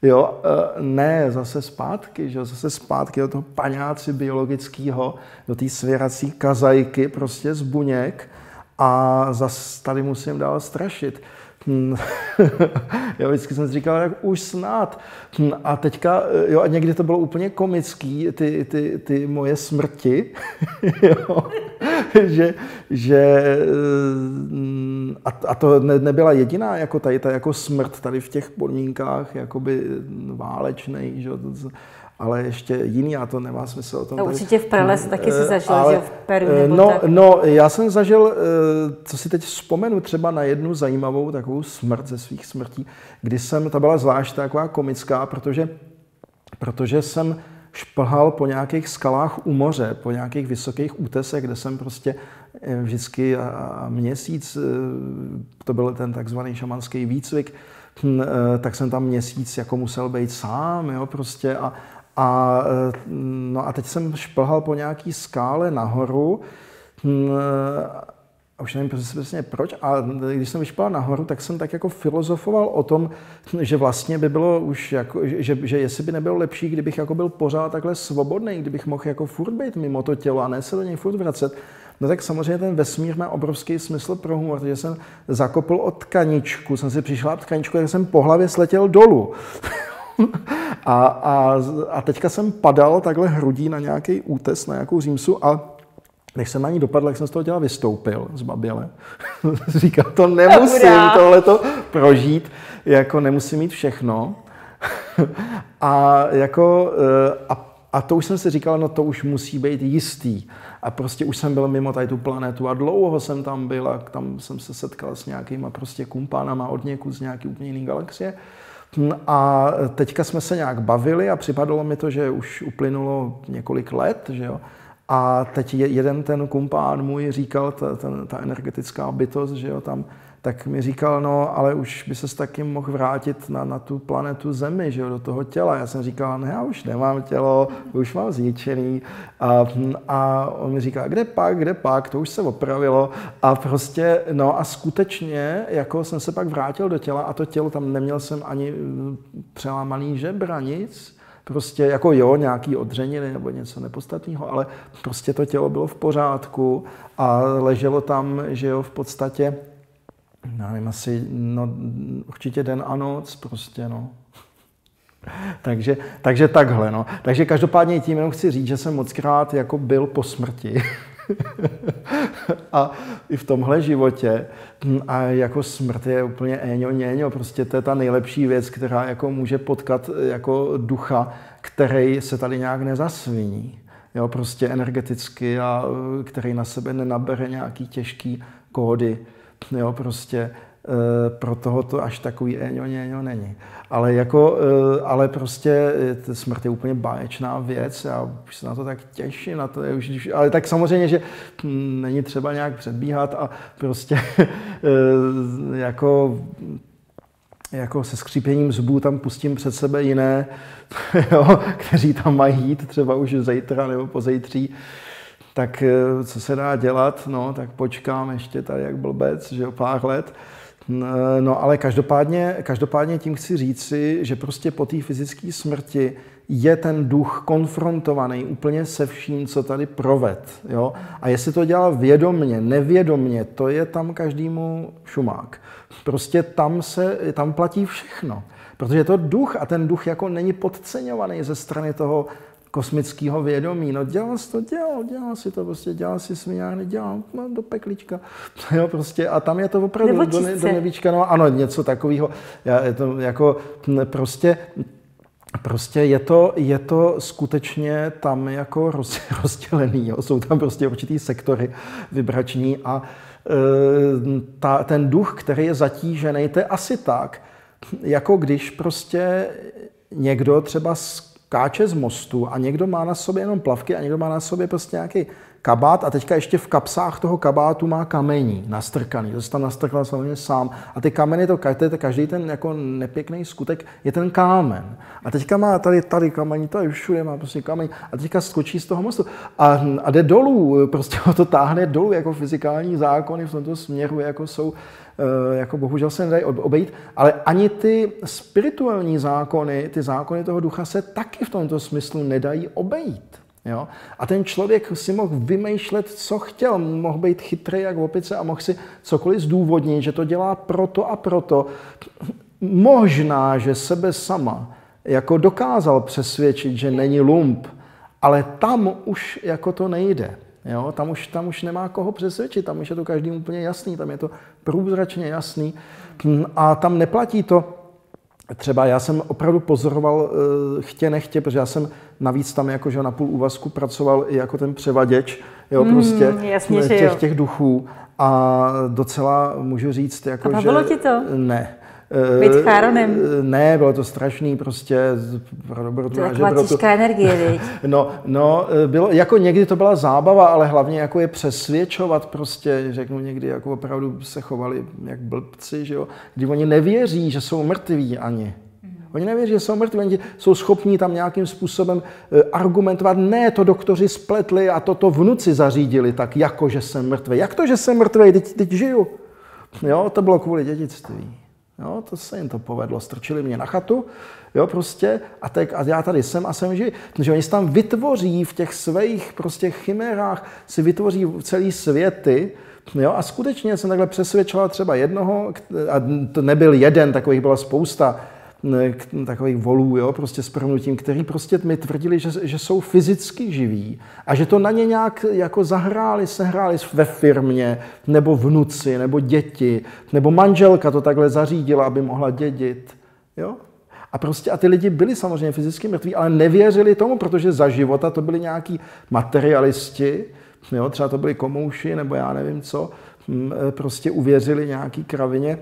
Jo, e, ne, zase zpátky, že zase zpátky do toho paňáci biologického, do té svěrací kazajky prostě z buněk a zase tady musím dál strašit. Hm. jo, vždycky jsem si říkal, jak už snad. Hm. A teďka, jo, a někdy to bylo úplně komický, ty, ty, ty moje smrti, jo, že, že hm, a, a to ne, nebyla jediná, jako tady ta jako smrt tady v těch podmínkách, jakoby válečnej, že, ale ještě jiný, a to nemá smysl o tom. No, určitě v Prales taky si zažil, ale, že v Peru eh, nebo no, tak. no, já jsem zažil, eh, co si teď vzpomenu, třeba na jednu zajímavou takovou smrt ze svých smrtí, kdy jsem, ta byla zvlášť taková komická, protože, protože jsem šplhal po nějakých skalách u moře, po nějakých vysokých útesech, kde jsem prostě eh, vždycky a měsíc, to byl ten takzvaný šamanský výcvik, hm, tak jsem tam měsíc jako musel být sám, jo, prostě a, a, no a teď jsem šplhal po nějaký skále nahoru, hm, a už nevím přesně proč, a když jsem vyšpal nahoru, tak jsem tak jako filozofoval o tom, že vlastně by bylo už, jako, že, že jestli by nebylo lepší, kdybych jako byl pořád takhle svobodný, kdybych mohl jako furt být mimo to tělo a ne se do něj furt vracet. No tak samozřejmě ten vesmír má obrovský smysl pro humor, takže jsem zakopl od tkaničku, jsem si přišel tkaničku, tak jsem po hlavě sletěl dolů. a, a, a teďka jsem padal takhle hrudí na nějaký útes, na nějakou římsu a když jsem na ní dopadl, jak jsem z toho těla vystoupil z baběle. Říkal, to nemusím tohleto prožít, jako nemusím mít všechno. a jako, eh, a, a to už jsem si říkal, no to už musí být jistý. A prostě už jsem byl mimo tady tu planetu a dlouho jsem tam byl a tam jsem se setkal s nějakýma prostě kumpánama od někud z nějaký úplně jiný galaxie. A teďka jsme se nějak bavili a připadalo mi to, že už uplynulo několik let, že jo. A teď jeden ten kumpán můj říkal, ta, ta, ta energetická bytost, že jo, tam tak mi říkal, no, ale už by se taky mohl vrátit na, na tu planetu Zemi, že jo, do toho těla. Já jsem říkal, ne, já už nemám tělo, už mám zničený. A, a on mi říká, kde pak, kde pak, to už se opravilo. A prostě, no a skutečně, jako jsem se pak vrátil do těla a to tělo, tam neměl jsem ani mm, přelámaný žebra, nic. Prostě jako jo, nějaký odřeniny nebo něco nepodstatného, ale prostě to tělo bylo v pořádku a leželo tam, že jo, v podstatě já nevím, asi no, určitě den a noc prostě, no. takže, takže takhle, no. Takže každopádně tím jenom chci říct, že jsem moc krát jako byl po smrti. a i v tomhle životě. A jako smrt je úplně éňo, něňo, prostě to je ta nejlepší věc, která jako může potkat jako ducha, který se tady nějak nezasviní. Jo, prostě energeticky a který na sebe nenabere nějaký těžký kódy Jo, prostě pro toho to až takový éňo, něňo není. Ale, jako, e, ale prostě smrt je úplně báječná věc, já už se na to tak těším, na to je už, ale tak samozřejmě, že hm, není třeba nějak předbíhat a prostě jako jako se skřípěním zubů tam pustím před sebe jiné, jo, kteří tam mají jít třeba už zítra nebo pozejtří tak eh, co se dá dělat, no, tak počkám ještě tady jak blbec, že o pár let. No ale každopádně, každopádně tím chci říci, že prostě po té fyzické smrti je ten duch konfrontovaný úplně se vším, co tady proved. Jo? A jestli to dělal vědomně, nevědomně, to je tam každému šumák. Prostě tam, se, tam platí všechno. Protože je to duch a ten duch jako není podceňovaný ze strany toho kosmického vědomí. No dělal si to, dělal, dělal si to, prostě dělal si směňárny, dělal no, do peklička. Jo, prostě, a tam je to opravdu do, do nevíčka, no ano, něco takového. Já, je to jako prostě Prostě je to, je to skutečně tam jako roz, rozdělený. Jo. Jsou tam prostě určitý sektory vibrační a e, ta, ten duch, který je zatížený, to je asi tak, jako když prostě někdo třeba skáče z mostu a někdo má na sobě jenom plavky a někdo má na sobě prostě nějaký kabát a teďka ještě v kapsách toho kabátu má kamení nastrkaný. To se tam nastrkal samozřejmě sám. A ty kameny, to, to každý ten jako nepěkný skutek je ten kámen. A teďka má tady, tady kamení, tady všude má prostě kamení. A teďka skočí z toho mostu. A, a jde dolů, prostě ho to táhne dolů, jako fyzikální zákony v tomto směru, jako jsou jako bohužel se nedají obejít, ale ani ty spirituální zákony, ty zákony toho ducha se taky v tomto smyslu nedají obejít. Jo? A ten člověk si mohl vymýšlet, co chtěl, mohl být chytrý jak opice a mohl si cokoliv zdůvodnit, že to dělá proto a proto. Možná, že sebe sama jako dokázal přesvědčit, že není lump, ale tam už jako to nejde. Jo? Tam, už, tam už nemá koho přesvědčit, tam už je to každý úplně jasný, tam je to průzračně jasný. A tam neplatí to, třeba já jsem opravdu pozoroval eh, chtě nechtě, protože já jsem navíc tam jakože na půl úvazku pracoval i jako ten převaděč, jo, Mm, prostě jasně, že těch, jo. těch duchů a docela můžu říct, jako, A že... ti to? Ne. Být Eh, cháronem? Ne, bylo to strašný prostě pro dobrotu To taková žebrotu. těžká energie, viď? No, no, bylo, jako někdy to byla zábava, ale hlavně jako je přesvědčovat prostě, řeknu někdy, jako opravdu se chovali jak blbci, že jo, kdy oni nevěří, že jsou mrtví ani. Oni nevěří, že jsou mrtví, oni jsou schopní tam nějakým způsobem eh, argumentovat, ne, to doktoři spletli a toto vnuci zařídili tak, jako že jsem mrtvý. Jak to, že jsem mrtvý, teď, teď žiju? Jo, to bylo kvůli dědictví. Jo, to se jim to povedlo. Strčili mě na chatu, jo, prostě, a, tak, a já tady jsem a jsem živý. Protože oni si tam vytvoří v těch svých prostě chimérách, si vytvoří celý světy, jo, a skutečně jsem takhle přesvědčoval třeba jednoho, a to nebyl jeden, takových byla spousta, takových volů, jo, prostě s prohnutím, který prostě mi tvrdili, že, že jsou fyzicky živí a že to na ně nějak jako zahráli, sehráli ve firmě, nebo vnuci, nebo děti, nebo manželka to takhle zařídila, aby mohla dědit, jo. A prostě a ty lidi byli samozřejmě fyzicky mrtví, ale nevěřili tomu, protože za života to byli nějaký materialisti, jo, třeba to byli komouši, nebo já nevím co, hm, prostě uvěřili nějaký kravině,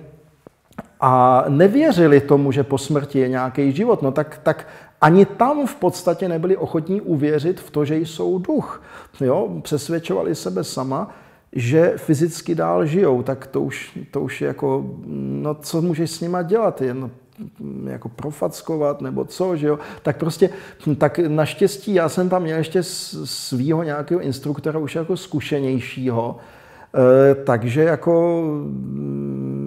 a nevěřili tomu, že po smrti je nějaký život, no tak, tak ani tam v podstatě nebyli ochotní uvěřit v to, že jsou duch. Jo? Přesvědčovali sebe sama, že fyzicky dál žijou, tak to už, to už je jako, no co můžeš s nima dělat, jen jako profackovat nebo co, že jo, tak prostě, tak naštěstí já jsem tam měl ještě svýho nějakého instruktora už jako zkušenějšího, Eh, takže jako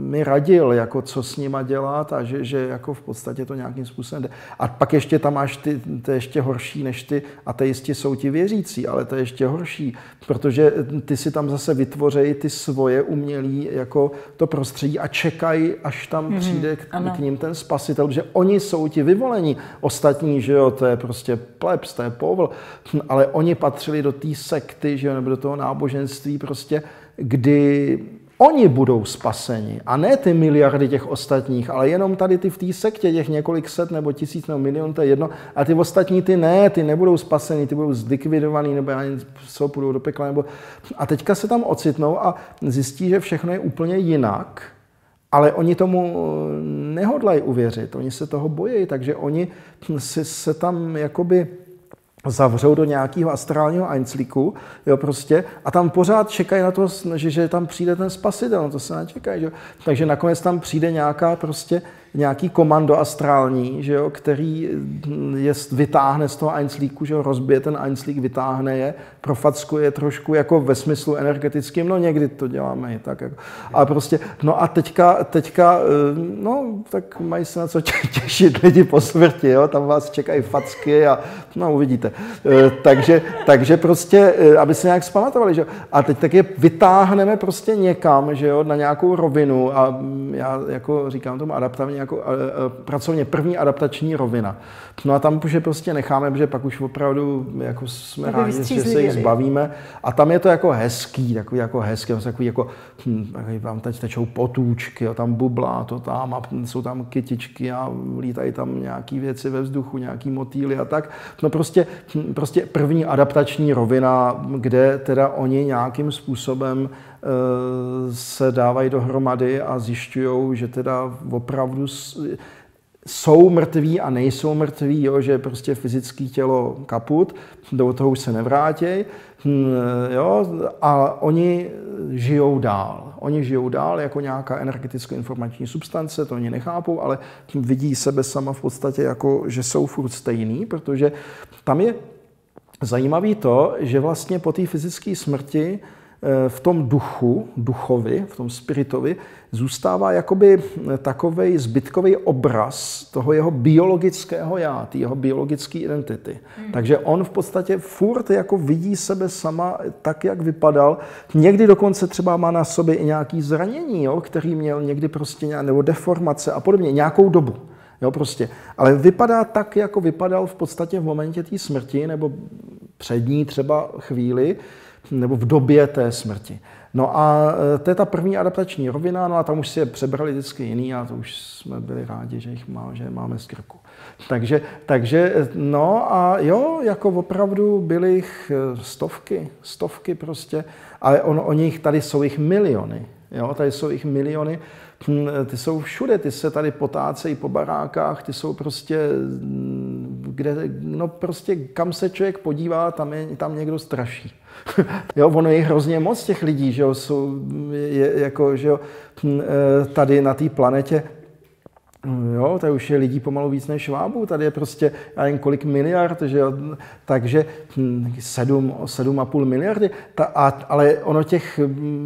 mi radil, jako co s nima dělat a že, že jako v podstatě to nějakým způsobem jde. A pak ještě tam máš ty, to je ještě horší než ty ateisti jsou ti věřící, ale to je ještě horší, protože ty si tam zase vytvořejí ty svoje umělí jako to prostředí a čekají, až tam mm-hmm, přijde k, ano. k ním ten spasitel, že oni jsou ti vyvolení. Ostatní, že jo, to je prostě plebs, to je povol, ale oni patřili do té sekty, že jo, nebo do toho náboženství prostě, kdy oni budou spaseni. A ne ty miliardy těch ostatních, ale jenom tady ty v té sektě, těch několik set nebo tisíc nebo milion, to je jedno, a ty ostatní ty ne, ty nebudou spaseni, ty budou zlikvidovaný nebo já nevím, co, půjdou do pekla, nebo... A teďka se tam ocitnou a zjistí, že všechno je úplně jinak, ale oni tomu nehodlají uvěřit, oni se toho bojí, takže oni si se tam jakoby zavřou do nějakého astrálního Einzlíku, jo, prostě, a tam pořád čekají na to, že, že tam přijde ten spasitel, no to se nečekají, jo. Takže nakonec tam přijde nějaká prostě, nějaký komando astrální, že jo, který je, vytáhne z toho Einzlíku, že jo, rozbije ten Einzlík, vytáhne je, profackuje trošku jako ve smyslu energetickým, no někdy to děláme i tak. Jako. A prostě, no a teďka, teďka, no tak mají se na co těšit lidi po smrti, jo, tam vás čekají facky a no uvidíte. Takže, takže prostě, aby se nějak zpamatovali, že jo. A teď tak je vytáhneme prostě někam, že jo, na nějakou rovinu a já jako říkám tomu adaptavně, jako pracovně první adaptační rovina. No a tam už je prostě necháme, protože pak už opravdu jako jsme rádi, že se jich zbavíme. A tam je to jako hezký, takový jako hezký, takový jako, hm, tam teď tečou potůčky, jo, tam bublá to tam a jsou tam kytičky a lítají tam nějaký věci ve vzduchu, nějaký motýly a tak. No prostě, prostě první adaptační rovina, kde teda oni nějakým způsobem se dávají dohromady a zjišťují, že teda opravdu jsou mrtví a nejsou mrtví, jo, že prostě fyzické tělo kaput, do toho už se nevrátí, jo, a oni žijou dál. Oni žijou dál jako nějaká energeticko-informační substance, to oni nechápou, ale vidí sebe sama v podstatě jako, že jsou furt stejný, protože tam je zajímavý to, že vlastně po té fyzické smrti v tom duchu, duchovi, v tom spiritovi, zůstává jakoby takový zbytkový obraz toho jeho biologického já, té jeho biologické identity. Mm. Takže on v podstatě furt jako vidí sebe sama tak, jak vypadal. Někdy dokonce třeba má na sobě i nějaký zranění, jo, který měl někdy prostě nějak, nebo deformace a podobně, nějakou dobu. Jo, prostě. Ale vypadá tak, jako vypadal v podstatě v momentě té smrti, nebo před ní třeba chvíli, nebo v době té smrti. No a e, to je ta první adaptační rovina, no a tam už si je přebrali vždycky jiný a to už jsme byli rádi, že jich má, že máme z krku. Takže, takže, no a jo, jako opravdu byly jich e, stovky, stovky prostě, ale on, o nich tady jsou jich miliony, jo, tady jsou jich miliony, hm, ty jsou všude, ty se tady potácejí po barákách, ty jsou prostě, hm, kde, no prostě kam se člověk podívá, tam, je, tam někdo straší. jo, ono je hrozně moc těch lidí, že jo, jsou, je, jako, že jo, e, tady na té planetě. Jo, tady už je lidí pomalu víc než švábů, tady je prostě, já nevím, kolik miliard, že jo, takže hm, sedm, sedm a půl miliardy, ta, a, ale ono těch,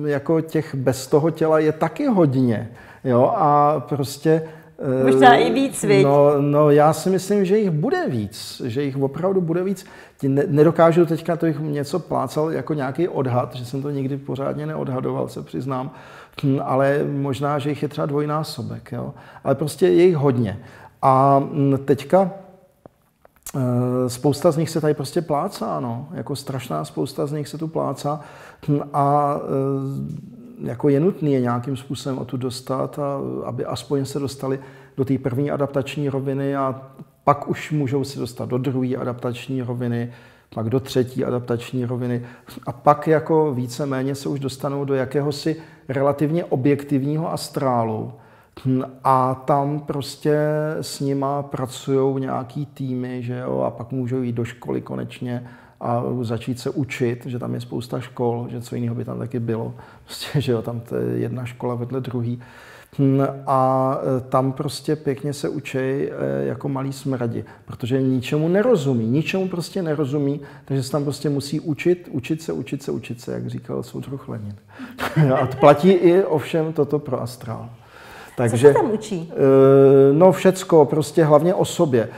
jako těch bez toho těla je taky hodně, jo, a prostě Možná i víc, viď? No, no, já si myslím, že jich bude víc, že jich opravdu bude víc. Nedokážu teďka to jich něco plácal jako nějaký odhad, že jsem to nikdy pořádně neodhadoval, se přiznám, hm, ale možná, že jich je třeba dvojnásobek, jo? ale prostě je jich hodně. A hm, teďka eh, spousta z nich se tady prostě plácá, no. jako strašná spousta z nich se tu plácá hm, a eh, jako je nutné je nějakým způsobem o tu dostat, a aby aspoň se dostali do té první adaptační roviny a pak už můžou se dostat do druhé adaptační roviny, pak do třetí adaptační roviny a pak jako víceméně se už dostanou do jakéhosi relativně objektivního astrálu. A tam prostě s nima pracují nějaký týmy, že jo, a pak můžou jít do školy konečně a začít se učit, že tam je spousta škol, že co jiného by tam taky bylo. Prostě, že jo, tam to je jedna škola vedle druhý. Hm, a e, tam prostě pěkně se učí e, jako malí smradi, protože ničemu nerozumí, ničemu prostě nerozumí, takže se tam prostě musí učit, učit se, učit se, učit se, jak říkal soudruh Lenin. A to platí i ovšem toto pro astrál. Takže, Co se tam učí? Eh, no všecko, prostě hlavně o sobě.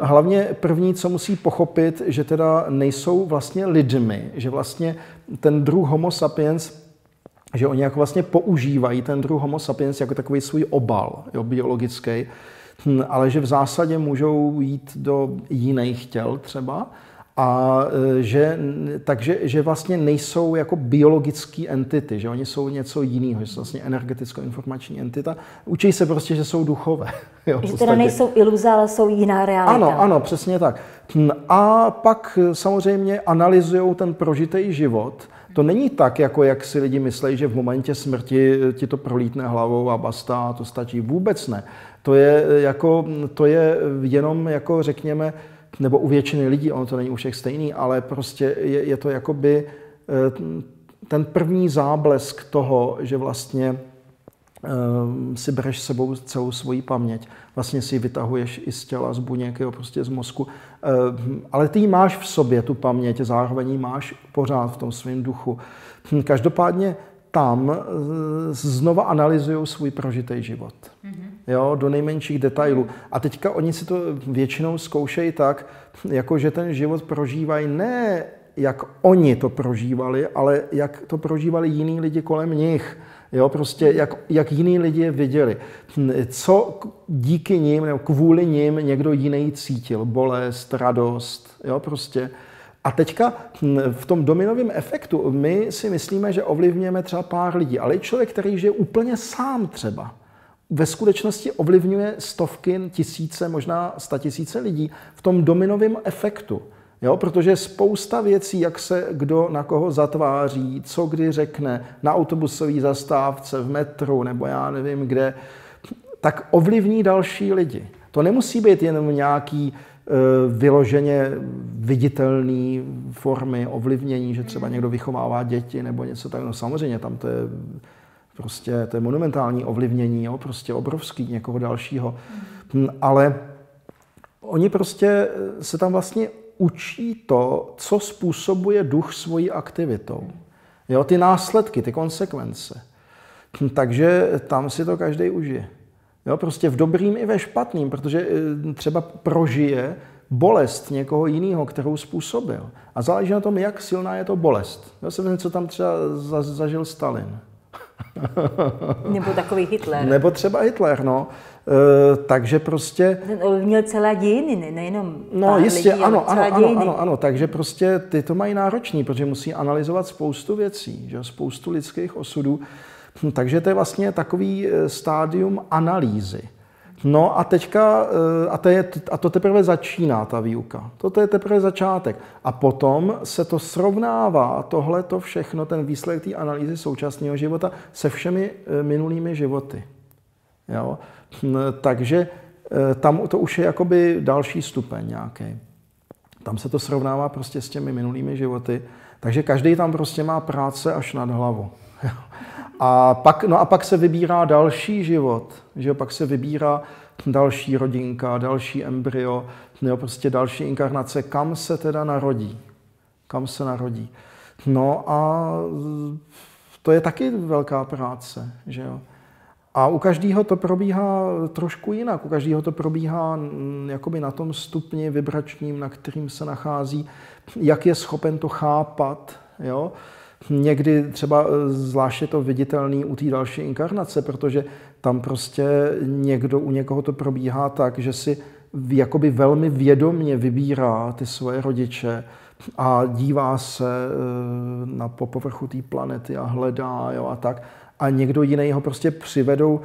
Hlavně první, co musí pochopit, že teda nejsou vlastně lidmi, že vlastně ten druh homo sapiens že oni jako vlastně používají ten druh homo sapiens jako takový svůj obal jo, biologický, hm, ale že v zásadě můžou jít do jiných těl třeba, a e, že, takže, že vlastně nejsou jako biologické entity, že oni jsou něco jiného, že jsou vlastně energeticko-informační entita. Učí se prostě, že jsou duchové. Jo, že teda nejsou iluze, ale jsou jiná realita. Ano, ano, přesně tak. A pak samozřejmě analyzují ten prožitý život. To není tak, jako jak si lidi myslí, že v momentě smrti ti to prolítne hlavou a basta, to stačí. Vůbec ne. To je, jako, to je jenom, jako řekněme, nebo u většiny lidí, ono to není u všech stejný, ale prostě je, je to jakoby eh, ten první záblesk toho, že vlastně um, si bereš sebou celou svoji paměť. Vlastně si ji vytahuješ i z těla, z buněk, jo, prostě z mozku. Um, ale ty máš v sobě, tu paměť, zároveň máš pořád v tom svém duchu. Hm, každopádně tam eh, znova analyzují svůj prožitý život. Mm-hmm. Jo, do nejmenších detailů. A teďka oni si to většinou zkoušejí tak, jako že ten život prožívají ne jak oni to prožívali, ale jak to prožívali jiní lidi kolem nich. Jo, prostě jak, jak jiní lidi je viděli. Co díky nim nebo kvůli nim někdo jiný cítil. Bolest, radost. Jo, prostě a teďka hm, v tom dominovém efektu my si myslíme, že ovlivňujeme třeba pár lidí, ale i člověk, který žije úplně sám třeba, ve skutečnosti ovlivňuje stovky, tisíce, možná sta tisíce lidí v tom dominovém efektu. Jo, protože spousta věcí, jak se kdo na koho zatváří, co kdy řekne, na autobusové zastávce, v metru nebo já nevím kde, tak ovlivní další lidi. To nemusí být jenom nějaký vyloženě viditelné formy ovlivnění, že třeba někdo vychovává děti nebo něco tak. No samozřejmě tam to je prostě to je monumentální ovlivnění, jo, prostě obrovský někoho dalšího. Hm, ale oni prostě se tam vlastně učí to, co způsobuje duch svojí aktivitou. Jo, ty následky, ty konsekvence. Hm, takže tam si to každý užije. Jo, prostě v dobrým i ve špatným, protože eh, třeba prožije bolest někoho jiného, kterou způsobil. A záleží na tom, jak silná je to bolest. Já se vím, co tam třeba zažil Stalin. Nebo takový Hitler. Nebo třeba Hitler, no. E, takže prostě... Ten ovlivnil celé dějiny, ne, nejenom No jistě, lidí, ano, ano, ano, dějiny. ano, ano, takže prostě ty to mají náročný, protože musí analyzovat spoustu věcí, že? spoustu lidských osudů. Hm, Takže to je vlastně takový eh, stádium analýzy. No a teďka, eh, a to, je, a to teprve začíná ta výuka. Toto je teprve začátek. A potom se to srovnává, tohle to všechno, ten výsledek té analýzy současného života se všemi eh, minulými životy. Jo? Hm, Takže tam to už je jakoby další stupeň nějaký. Tam se to srovnává prostě s těmi minulými životy. Takže každý tam prostě má práce až nad hlavu. A pak, no a pak se vybírá další život, že jo? pak se vybírá další rodinka, další embryo, jo? prostě další inkarnace, kam se teda narodí. Kam se narodí. No a to je taky velká práce, že jo. A u každého to probíhá trošku jinak. U každého to probíhá mm, jakoby na tom stupni vibračním, na kterým se nachází, jak je schopen to chápat. Jo? Někdy třeba eh, zvláště to viditelný u té další inkarnace, protože tam prostě někdo, u někoho to probíhá tak, že si jakoby velmi vědomně vybírá ty svoje rodiče a dívá se eh, na po povrchu té planety a hledá jo, a tak. A někdo jiný ho prostě přivedou,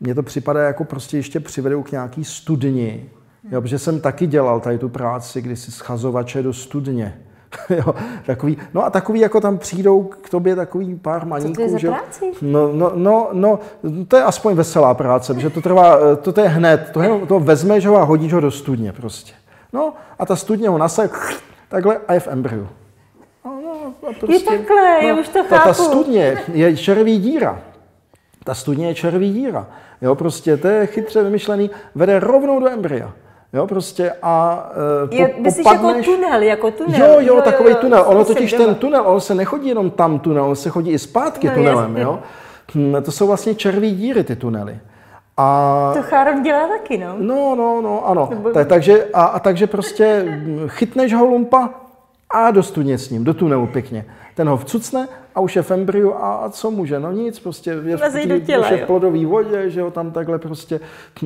mně to připadá jako prostě ještě přivedou k nějaký studni. Jo, protože jsem taky dělal tady tu práci, kdy si schazovače do studně. jo, takový, no a takový, jako tam přijdou k tobě takový pár maníků. je za že práci? No, no, no, no, to je aspoň veselá práce, protože to trvá, eh, to, to je hned, to, jenom, to vezmeš ho a hodíš ho do studně prostě. No a ta studně ho nasaje takhle a je v embryu. No, no, a Je takhle, já už to ta, ta chápu. studně je červí díra. Ta studně je červí díra. Jo, prostě to je chytře vymyšlený, vede rovnou do embrya. Jo, prostě a uh, Je, myslíš jako tunel, jako tunel. Jo, jo, takový tunel. Ono totiž ten tunel, on se nechodí jenom tam tunel, on se chodí i zpátky No, tunelem, jasně. jo. Hm, To jsou vlastně červí díry, ty tunely. A To Cháron dělá taky, no. No, no, no, ano. Nebo- Tak, takže, a, a takže prostě mm, chytneš ho lumpa a do studně s ním, do tunelu pěkně. Ten ho vcucne a už je v embryu a, a co může? No nic, prostě je, v- těla, už je jo. v plodové vodě, že ho tam takhle prostě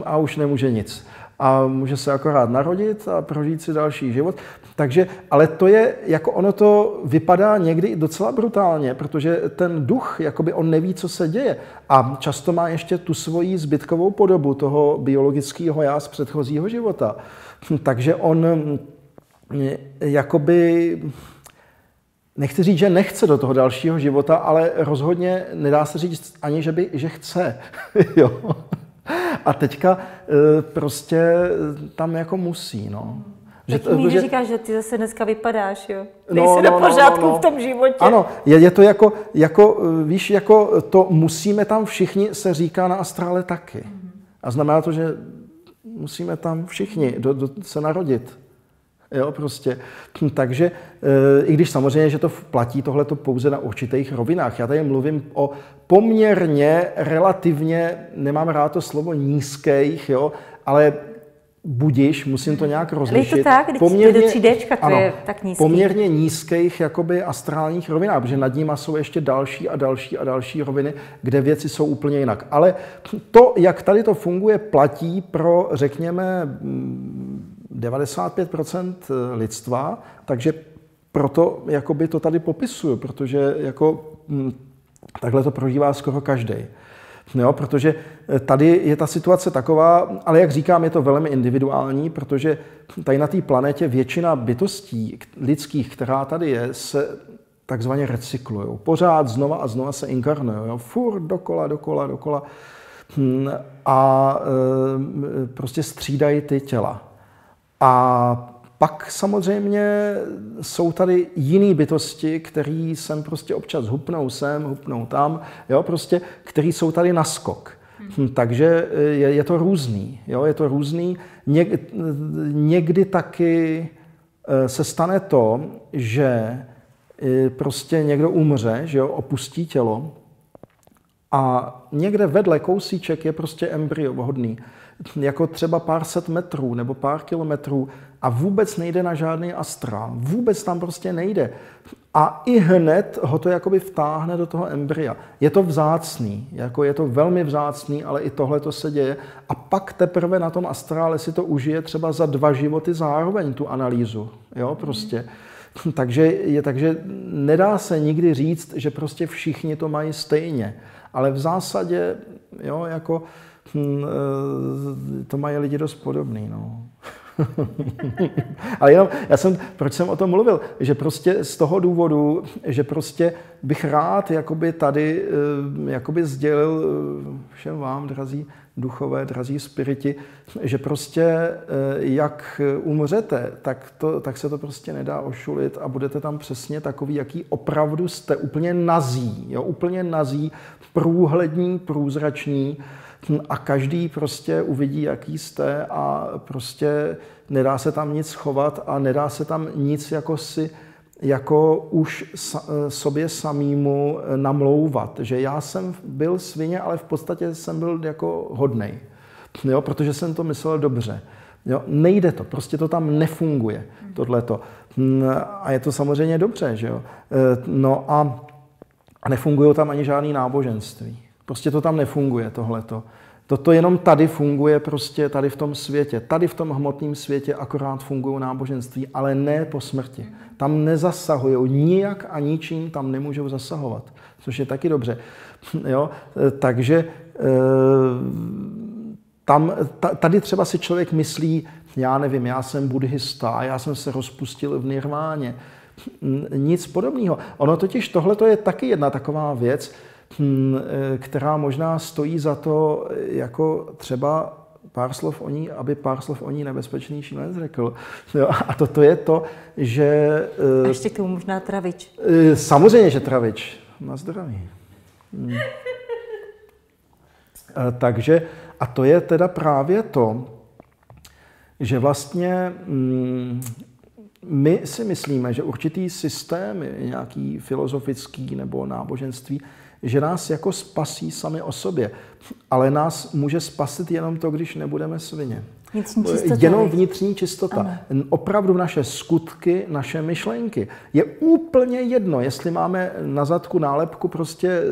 a už nemůže nic. A může se akorát narodit a prožít si další život. Takže, ale to je, jako ono to vypadá někdy docela brutálně, protože ten duch, jakoby on neví, co se děje. A často má ještě tu svoji zbytkovou podobu toho biologického já z předchozího života. Takže on mm, jakoby nechci říct, že nechce do toho dalšího života, ale rozhodně nedá se říct ani, že, by, že chce. jo. A teďka eh, prostě tam jako musí, no. Že to- mi že- říkáš, že ty zase dneska vypadáš, jo? No, Nejsi no, do no, pořádku no, no. v tom životě. Ano, je, je to jako, jako, eh, víš, jako to musíme tam všichni, se říká na astrále taky. A znamená to, že musíme tam všichni do, do, se narodit. Jo, prostě. Hm, Takže, e, i když samozřejmě, že to platí tohleto pouze na určitých rovinách. Já tady mluvím o poměrně, relativně, nemám rád to slovo nízkých, jo, ale budiš, musím to nějak rozlišit. tak, vždyť ty do 3Dčka, to je tak nízký. Poměrně nízkých jakoby astrálních rovinách, protože nad nima jsou ještě další a další a další roviny, kde věci jsou úplně jinak. Ale to, jak tady to funguje, platí pro, řekněme, 95% lidstva, takže proto jakoby to tady popisuju, protože jako mm, takhle to prožívá skoro každý. Jo, protože tady je ta situace taková, ale jak říkám, je to velmi individuální, protože tady na té planetě většina bytostí lidských, která tady je, se takzvaně recyklují. Pořád znova a znova se inkarnují. Jo? Furt dokola, dokola, dokola. Hm, A e, prostě střídají ty těla. A pak samozřejmě jsou tady jiné bytosti, který sem prostě občas hupnou sem, hupnou tam, jo, prostě, který jsou tady na skok. Hm, Takže eh, je, je to různý, jo, je to různý. Něk, někdy taky eh, se stane to, že eh, prostě někdo umře, že jo, opustí tělo A někde vedle kousíček je prostě embryo vhodný. Jako třeba pár set metrů nebo pár kilometrů a vůbec nejde na žádný astrál. Vůbec tam prostě nejde. A i hned ho to jakoby vtáhne do toho embrya. Je to vzácný, jako je to velmi vzácný, ale i tohle to se děje. A pak teprve na tom astrále si to užije třeba za dva životy zároveň tu analýzu. Jo, prostě. Takže, je, takže nedá se nikdy říct, že prostě všichni to mají stejně. Ale v zásadě, jo, jako, to mají lidi dost podobný. No. Ale jenom, já jsem, proč jsem o tom mluvil, že prostě z toho důvodu, že prostě bych rád jakoby tady eh, jakoby sdělil eh, všem vám, drazí duchové, drazí spiriti, že prostě eh, jak umřete, tak, to, tak se to prostě nedá ošulit a budete tam přesně takový, jaký opravdu jste, úplně nazí, jo, úplně nazí, průhlední, průzrační, a každý prostě uvidí, jaký jste a prostě nedá se tam nic chovat a nedá se tam nic jako si jako už sobě samýmu namlouvat, že já jsem byl svině, ale v podstatě jsem byl jako hodnej, jo, protože jsem to myslel dobře. Jo, nejde to, prostě to tam nefunguje, tohleto. A je to samozřejmě dobře, že jo. E, no a, a nefungují tam ani žádný náboženství. Prostě to tam nefunguje, tohleto. Toto jenom tady funguje prostě tady v tom světě. Tady v tom hmotném světě akorát fungují náboženství, ale ne po smrti. Tam nezasahují, nijak a ničím tam nemůžou zasahovat, což je taky dobře. Jo? Takže eh, tam, tady třeba si člověk myslí, já nevím, já jsem buddhista, já jsem se rozpustil v nirváně. Nic podobného. Ono totiž tohle je taky jedna taková věc, která možná stojí za to, jako třeba pár slov o ní, aby pár slov o ní nebezpečný šílenec řekl. Jo, a toto je to, že... A eh, ještě k tomu možná travič. Eh, samozřejmě, že travič. Na zdraví. Hmm. Takže, a to je teda právě to, že vlastně hmm, my si myslíme, že určitý systém, nějaký filozofický nebo náboženství, že nás jako spasí sami o sobě. Ale nás může spasit jenom to, když nebudeme svině. Vnitřní čistota. Jenom vnitřní čistota. Ano. Opravdu naše skutky, naše myšlenky. Je úplně jedno, jestli máme na zadku nálepku prostě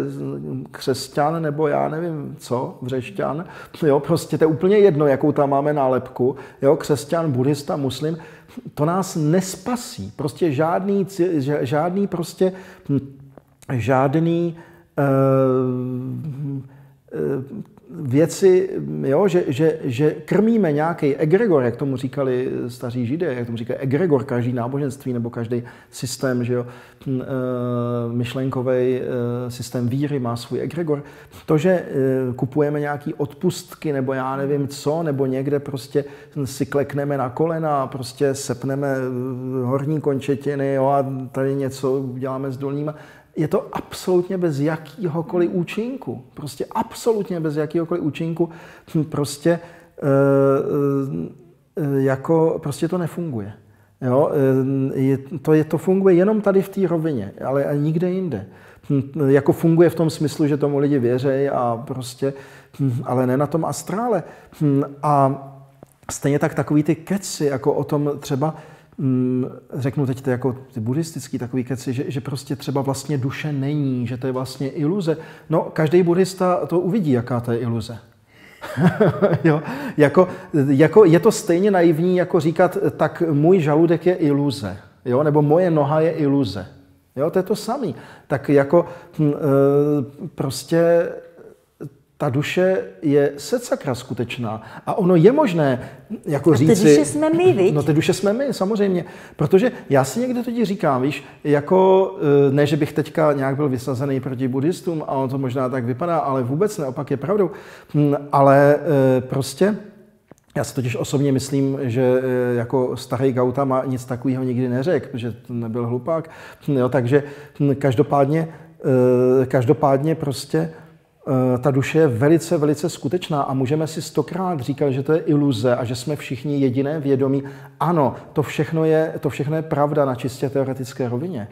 křesťan nebo já nevím co, vřešťan. Jo, prostě to je úplně jedno, jakou tam máme nálepku. Jo, křesťan, buddhista, muslim. To nás nespasí. Prostě žádný, žádný prostě žádný Eh, věci, jo, že, že, že krmíme nějaký egregor, jak tomu říkali staří židé, jak tomu říkají egregor, každý náboženství nebo každý systém, že jo, eh, myšlenkový eh, systém víry má svůj egregor. To, že kupujeme nějaký odpustky nebo já nevím co, nebo někde prostě si klekneme na kolena a prostě sepneme horní končetiny jo, a tady něco děláme s dolníma, je to absolutně bez jakýhokoliv účinku. Prostě absolutně bez jakýhokoliv účinku. Hm, prostě e, e, jako prostě to nefunguje. Jo, je, to, je, to funguje jenom tady v té rovině, ale nikde jinde. Hm, jako funguje v tom smyslu, že tomu lidi věří a prostě, hm, ale ne na tom astrále. A stejně tak takový ty keci, jako o tom třeba, Mm, řeknu teď to jako ty buddhistický takový keci, že, že prostě třeba vlastně duše není, že to je vlastně iluze. No, každý buddhista to uvidí, jaká to je iluze. jo, jako, jako je to stejně naivní, jako říkat, tak můj žaludek je iluze, jo, nebo moje noha je iluze. Jo, to je to samé. Tak jako hm, e, prostě ta duše je secakra skutečná. A ono je možné jako a říci... duše jsme my, viď? No ty duše jsme my, samozřejmě. Protože já si někdy teď říkám, víš, jako eh, ne, že bych teďka nějak byl vysazený proti buddhistům, a on to možná tak vypadá, ale vůbec neopak je pravdou. Hm, ale eh, prostě já si totiž osobně myslím, že eh, jako starý Gautama nic takového nikdy neřekl, protože to nebyl hlupák. Jo, takže hm, každopádně, každopádně prostě ta duše je velice, velice skutečná a můžeme si stokrát říkat, že to je iluze a že jsme všichni jediné vědomí. Ano, to všechno je, to všechno je pravda na čistě teoretické rovině.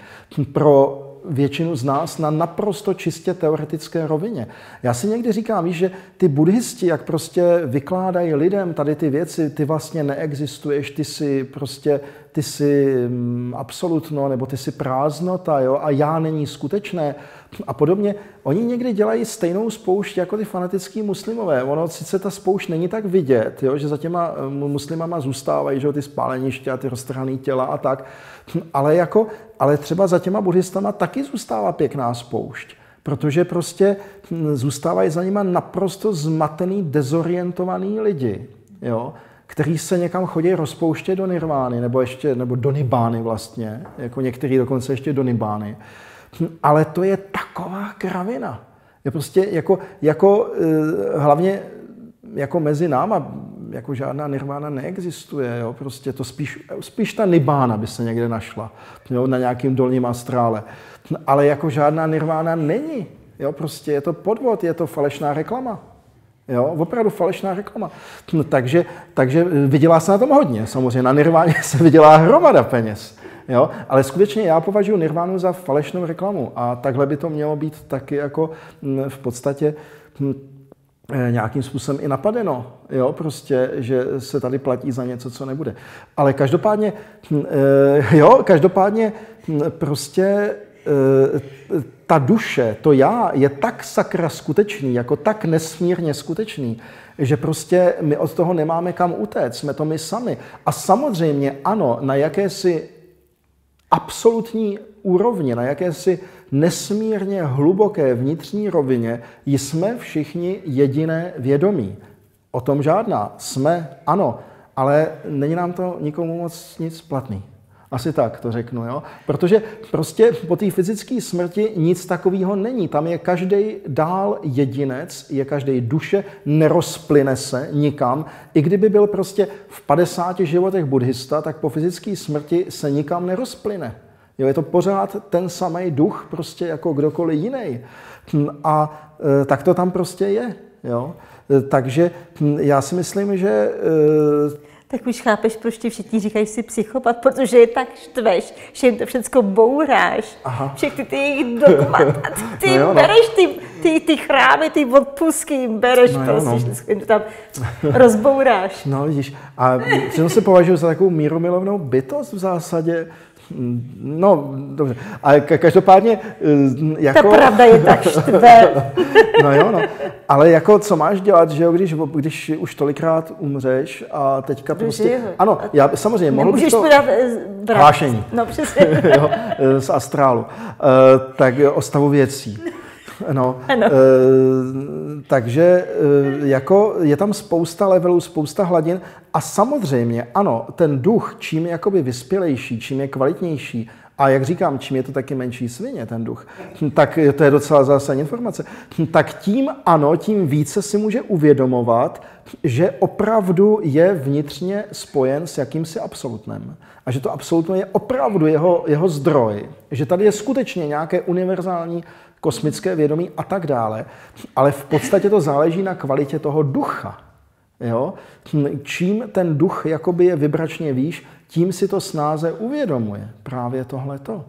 Pro většinu z nás na naprosto čistě teoretické rovině. Já si někdy říkám, víš, že ty buddhisti, jak prostě vykládají lidem tady ty věci, ty vlastně neexistuješ, ty si prostě, ty si mm, absolutno, nebo ty si prázdnota, jo, a já není skutečné a podobně. Oni někdy dělají stejnou spoušť jako ty fanatický muslimové. Ono sice ta spoušť není tak vidět, jo, že za těma mm, muslimama zůstávají že, ty spáleniště a ty roztrhané těla a tak, ale, jako, ale třeba za těma buddhistama taky zůstává pěkná spoušť. Protože prostě hm, zůstávají za nima naprosto zmatený, dezorientovaný lidi, jo, který se někam chodí rozpouštět do nirvány, nebo ještě, nebo do nibány vlastně, jako některý dokonce ještě do nibány. Hm, ale to je taková kravina. Je prostě jako, jako eh, hlavně jako mezi náma jako žádná nirvána neexistuje. Jo? Prostě to spíš, spíš ta nibána by se někde našla jo? na nějakým dolním astrále. Ale jako žádná nirvána není. Jo? Prostě je to podvod, je to falešná reklama. Jo, opravdu falešná reklama. No, takže, takže vydělá se na tom hodně. Samozřejmě na nirváně se vydělá hromada peněz. Jo? Ale skutečně já považuji nirvánu za falešnou reklamu a takhle by to mělo být taky jako v podstatě Eh, nějakým způsobem i napadeno, jo, prostě, že se tady platí za něco, co nebude. Ale každopádně, hm, eh, jo, každopádně hm, prostě eh, ta duše, to já, je tak sakra skutečný, jako tak nesmírně skutečný, že prostě my od toho nemáme kam utéct, jsme to my sami. A samozřejmě ano, na jakési absolutní úrovni, na jakési nesmírně hluboké vnitřní rovině jsme všichni jediné vědomí. O tom žádná. Jsme, ano, ale není nám to nikomu moc nic platný. Asi tak to řeknu, jo? Protože prostě po té fyzické smrti nic takového není. Tam je každý dál jedinec, je každý duše, nerozplyne se nikam. I kdyby byl prostě v 50 životech buddhista, tak po fyzické smrti se nikam nerozplyne. Jo, je to pořád ten samý duch, prostě jako kdokoliv jiný. Hm, a e, tak to tam prostě je. Jo? E, takže hm, já si myslím, že e, tak už chápeš, proč ti všichni říkají si psychopat, protože je tak štveš, že jim to všechno bouráš. Aha. Všechny ty jejich dogmata, ty, no jo, no. bereš ty, ty, ty chrámy, ty odpusky jim bereš, no prostě, no. všechno tam rozbouráš. No vidíš, a přitom se považuji za takovou míromilovnou bytost v zásadě, No, dobře. Ale každopádně... Eh, jako... Ta pravda je tak štve. no jo, no. Ale jako co máš dělat, že jo, když, když už tolikrát umřeš a teďka prostě... Žiju. Ano, já samozřejmě mohl bych to... podat eh, hlášení. No přesně. jo, eh, z astrálu. Uh, tak o stavu věcí. No, ano. E, takže e, jako je tam spousta levelů, spousta hladin a samozřejmě, ano, ten duch, čím je jakoby vyspělejší, čím je kvalitnější, a jak říkám, čím je to taky menší svině, ten duch, tak to je docela zásadní informace, tak tím ano, tím více si může uvědomovat, že opravdu je vnitřně spojen s jakýmsi absolutnem. A že to absolutně je opravdu jeho, jeho zdroj. Že tady je skutečně nějaké univerzální kosmické vědomí a tak dále. Ale v podstatě to záleží na kvalitě toho ducha. Jo? Čím ten duch jakoby je vybračně výš, tím si to snáze uvědomuje. Právě tohleto.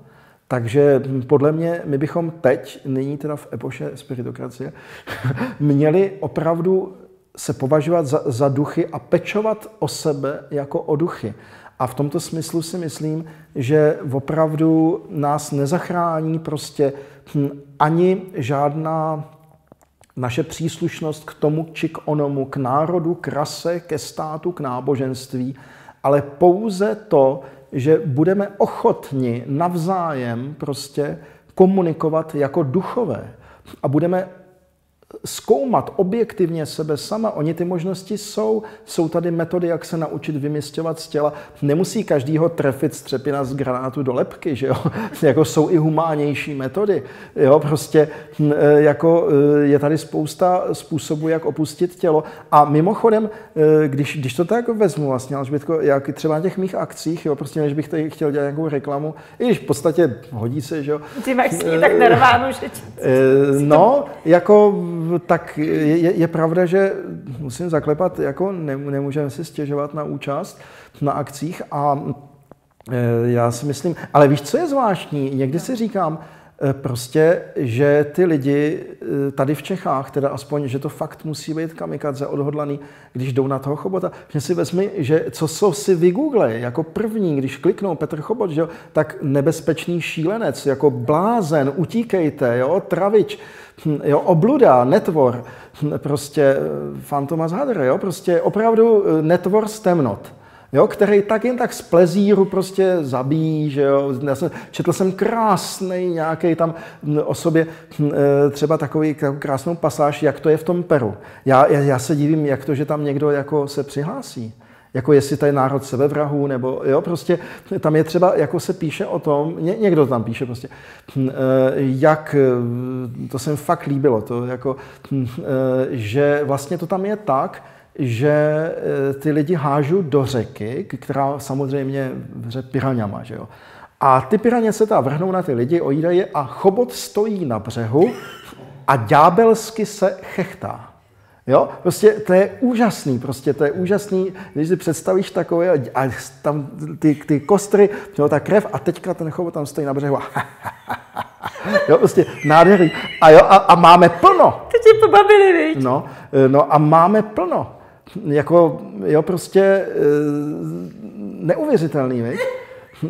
Takže podle mě my bychom teď, nyní teda v epoše spiritokracie, měli opravdu se považovat za, za duchy a pečovat o sebe jako o duchy. A v tomto smyslu si myslím, že opravdu nás nezachrání prostě hm, ani žádná naše příslušnost k tomu či k onomu, k národu, k rase, ke státu, k náboženství, ale pouze to, že budeme ochotni navzájem prostě komunikovat jako duchové. A budeme zkoumat objektivně sebe sama. Oni ty možnosti jsou. Jsou tady metody, jak se naučit vymysťovat z těla. Nemusí každýho trefit střepina z granátu do lepky, že jo? jako jsou i humánější metody. Jo, prostě e, jako e, je tady spousta způsobů, jak opustit tělo. A mimochodem, e, když, když to tak vezmu vlastně, Alžbětko, jak třeba na těch mých akcích, jo, prostě než bych tady chtěl dělat nějakou reklamu, i když v podstatě hodí se, že jo. Ty máš tak nervánu, že... No, jako tak je, je pravda, že musím zaklepat, jako ne, nemůžeme si stěžovat na účast na akcích a e, já si myslím, ale víš, co je zvláštní? Někdy si říkám, Eh, prostě, že ty lidi eh, tady v Čechách, teda aspoň, že to fakt musí být kamikadze odhodlaný, když jdou na toho chobota. Že si vezmi, že co jsou si vygooglej, jako první, když kliknou Petr Chobot, že jo, tak nebezpečný šílenec, jako blázen, utíkejte, jo, travič, jo, obluda, netvor, hm, prostě eh, Fantomas Hadr, jo, prostě opravdu netvor z temnot jo, který tak jen tak z plezíru prostě zabíjí, že jo. Já jsem, četl jsem krásný nějaký tam o sobě e, třeba takový krásnou pasáž, jak to je v tom Peru. Já, já, já se divím, jak to, že tam někdo jako se přihlásí jako jestli to je národ sebevrahů, nebo jo, prostě tam je třeba, jako se píše o tom, ně, někdo tam píše prostě, e, jak, to se mi fakt líbilo, to jako, e, že vlastně to tam je tak, že eh, ty lidi hážou do řeky, která samozřejmě vře piraňama, že jo. A ty piraně se tam vrhnou na ty lidi, ojídají a chobot stojí na břehu a ďábelsky se chechtá. Jo, prostě to je úžasný, prostě to je úžasný, když si představíš takové a tam ty, ty kostry, jo, ta krev a teďka ten chobot tam stojí na břehu a jo, prostě nádherný. A jo, a, a máme plno. To tě pobavili, viď? No, eh, no a máme plno jako, jo, prostě e, neuvěřitelný, viď?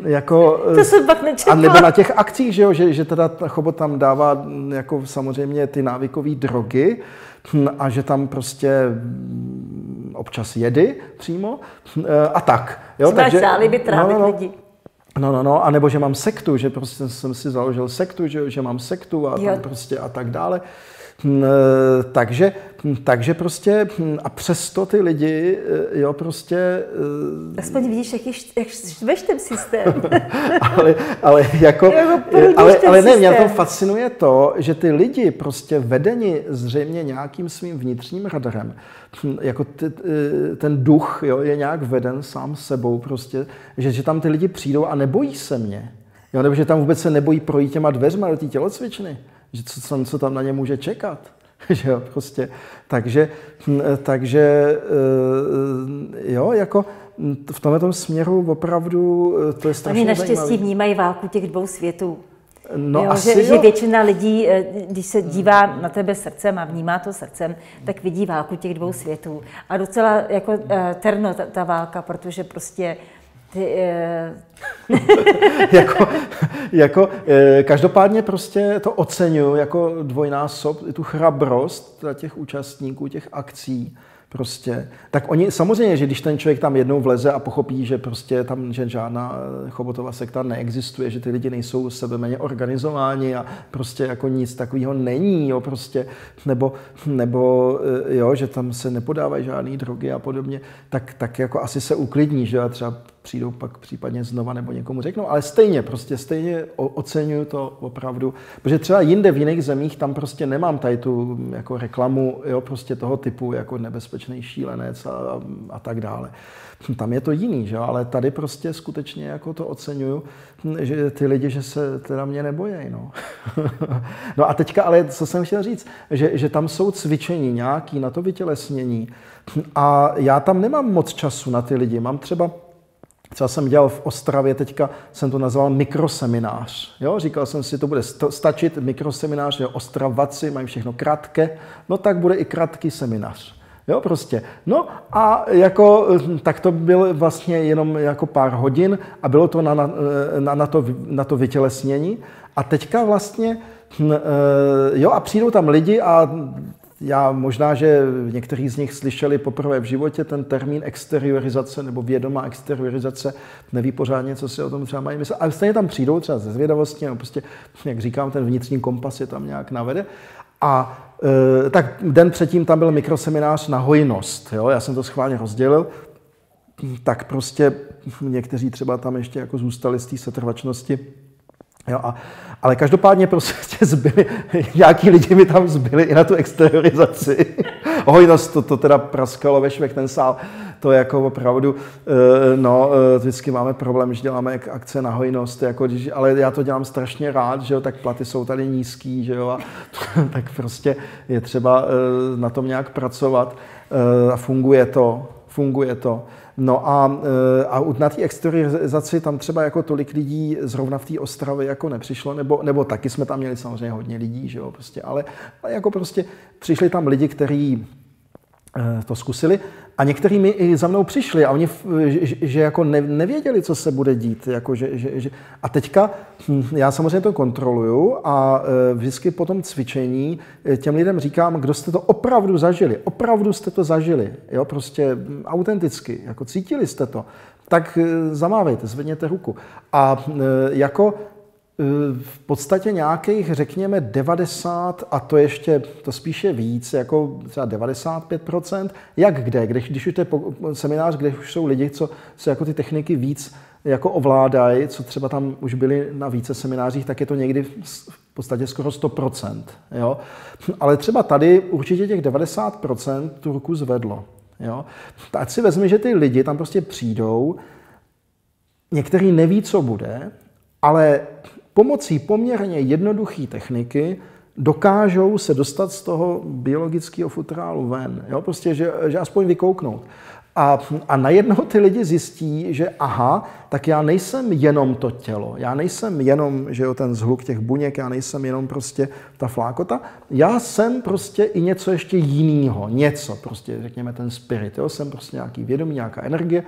Jako, to jsem pak nečekala. A nebo na těch akcích, že, jo, že, že teda Chobot tam dává jako samozřejmě ty návykové drogy hm, a že tam prostě hm, občas jedy přímo e, a tak. Jo, Jsme takže, by trávit no, no, lidi. No, no, no, a nebo že mám sektu, že prostě jsem si založil sektu, že, že mám sektu a, tam prostě a tak dále. Hm, e, takže, hm, takže prostě hm, a přesto ty lidi, e, jo, prostě... E, Aspoň vidíš, jak, jak štveš ten systém. ale, ale jako... ale, ale ne, mě to fascinuje to, že ty lidi prostě vedeni zřejmě nějakým svým vnitřním radarem, jako ty, ten duch jo, je nějak veden sám sebou prostě, že, že tam ty lidi přijdou a nebojí se mě. Jo, nebo že tam vůbec se nebojí projít těma dveřma do té tělocvičny že co, co tam na ně může čekat. že jo, prostě. Takže, takže eh, jo, jako v tomto směru opravdu eh, to je strašně Oni naštěstí zajímavý. vnímají válku těch dvou světů. No, jo, asi že, jo. že většina lidí, eh, když se dívá na tebe srdcem a vnímá to srdcem, tak vidí válku těch dvou světů. A docela jako terno ta, ta válka, protože prostě ty, jako, jako, eh, každopádně prostě to oceňuji jako dvojnásob, tu chrabrost těch účastníků těch akcí, prostě, tak oni samozřejmě, že když ten člověk tam jednou vleze a pochopí, že prostě tam že žádná eh, chobotová sekta neexistuje, že ty lidi nejsou sebe méně organizováni a prostě jako nic takového není, jo, prostě, nebo, nebo jo, že tam se nepodávají žádné drogy a podobně, tak, tak jako asi se uklidní, že a třeba přijdou pak případně znova nebo někomu řeknou, ale stejně, prostě stejně oceňuju to opravdu, protože třeba jinde v jiných zemích tam prostě nemám tady tu jako reklamu, jo, prostě toho typu jako nebezpečný šílenec a, a tak dále. Tam je to jiný, že? ale tady prostě skutečně jako to oceňuju, že ty lidi, že se teda mě nebojí. No. no a teďka, ale co jsem chtěl říct, že, že tam jsou cvičení nějaký na to vytělesnění a já tam nemám moc času na ty lidi. Mám třeba Třeba jsem dělal v Ostravě, teďka jsem to nazval mikroseminář. Jo? Říkal jsem si, to bude stačit mikroseminář, jo? Ostravaci mají všechno krátké, no tak bude i krátký seminář. Jo, prostě. No a jako, tak to byl vlastně jenom jako pár hodin a bylo to na, na, na, na, to, na to vytělesnění. A teďka vlastně, hm, eh, jo, a přijdou tam lidi a já možná, že někteří z nich slyšeli poprvé v životě ten termín exteriorizace nebo vědomá exteriorizace, neví pořádně, co si o tom třeba mají myslet, ale stejně tam přijdou třeba ze zvědavosti, nebo prostě, jak říkám, ten vnitřní kompas je tam nějak navede. A e, tak den předtím tam byl mikroseminář na hojnost, jo? já jsem to schválně rozdělil, tak prostě někteří třeba tam ještě jako zůstali z té setrvačnosti, Jo, a, ale každopádně prostě zbyli, nějaký lidi mi tam zbyli i na tu exteriorizaci. Hojnost, to, to teda praskalo ve švech ten sál. To je jako opravdu, eh, no, eh, vždycky máme problém, že děláme akce na hojnost, jako, když, ale já to dělám strašně rád, že jo, tak platy jsou tady nízký, že jo, a tak prostě je třeba eh, na tom nějak pracovat a funguje to funguje to. No a, eh, a na té exteriorizaci tam třeba jako tolik lidí zrovna v té Ostravě jako nepřišlo, nebo, nebo taky jsme tam měli samozřejmě hodně lidí, že jo, prostě, ale, ale jako prostě přišli tam lidi, kteří Eh, to zkusili. A některý mi i za mnou přišli a oni, že, že jako ne, nevěděli, co se bude dít. Jako že, že, že. A teďka hm, já samozřejmě to kontroluju a eh, vždycky po tom cvičení eh, těm lidem říkám, kdo jste to opravdu zažili. Opravdu jste to zažili. Jo, prostě hm, autenticky, jako cítili jste to. Tak zamávejte, zvedněte ruku. A jako v podstatě nějakých, řekněme, 90, a to ještě, to spíše víc, jako třeba 95%, jak kde, když, když už to je seminář, kde už jsou lidi, co se jako ty techniky víc jako ovládají, co třeba tam už byli na více seminářích, tak je to někdy v podstatě skoro 100%. Jo? Ale třeba tady určitě těch 90% tu ruku zvedlo. Jo? Ať si vezmi, že ty lidi tam prostě přijdou, některý neví, co bude, ale pomocí poměrně jednoduché techniky dokážou se dostat z toho biologického futrálu ven. Jo? Prostě, že, že aspoň vykouknout. A, a najednou ty lidi zjistí, že aha, tak já nejsem jenom to tělo, já nejsem jenom že jo, ten zhluk těch buněk, já nejsem jenom prostě ta flákota, já jsem prostě i něco ještě jiného, něco, prostě řekněme ten spirit, jo? jsem prostě nějaký vědomí, nějaká energie,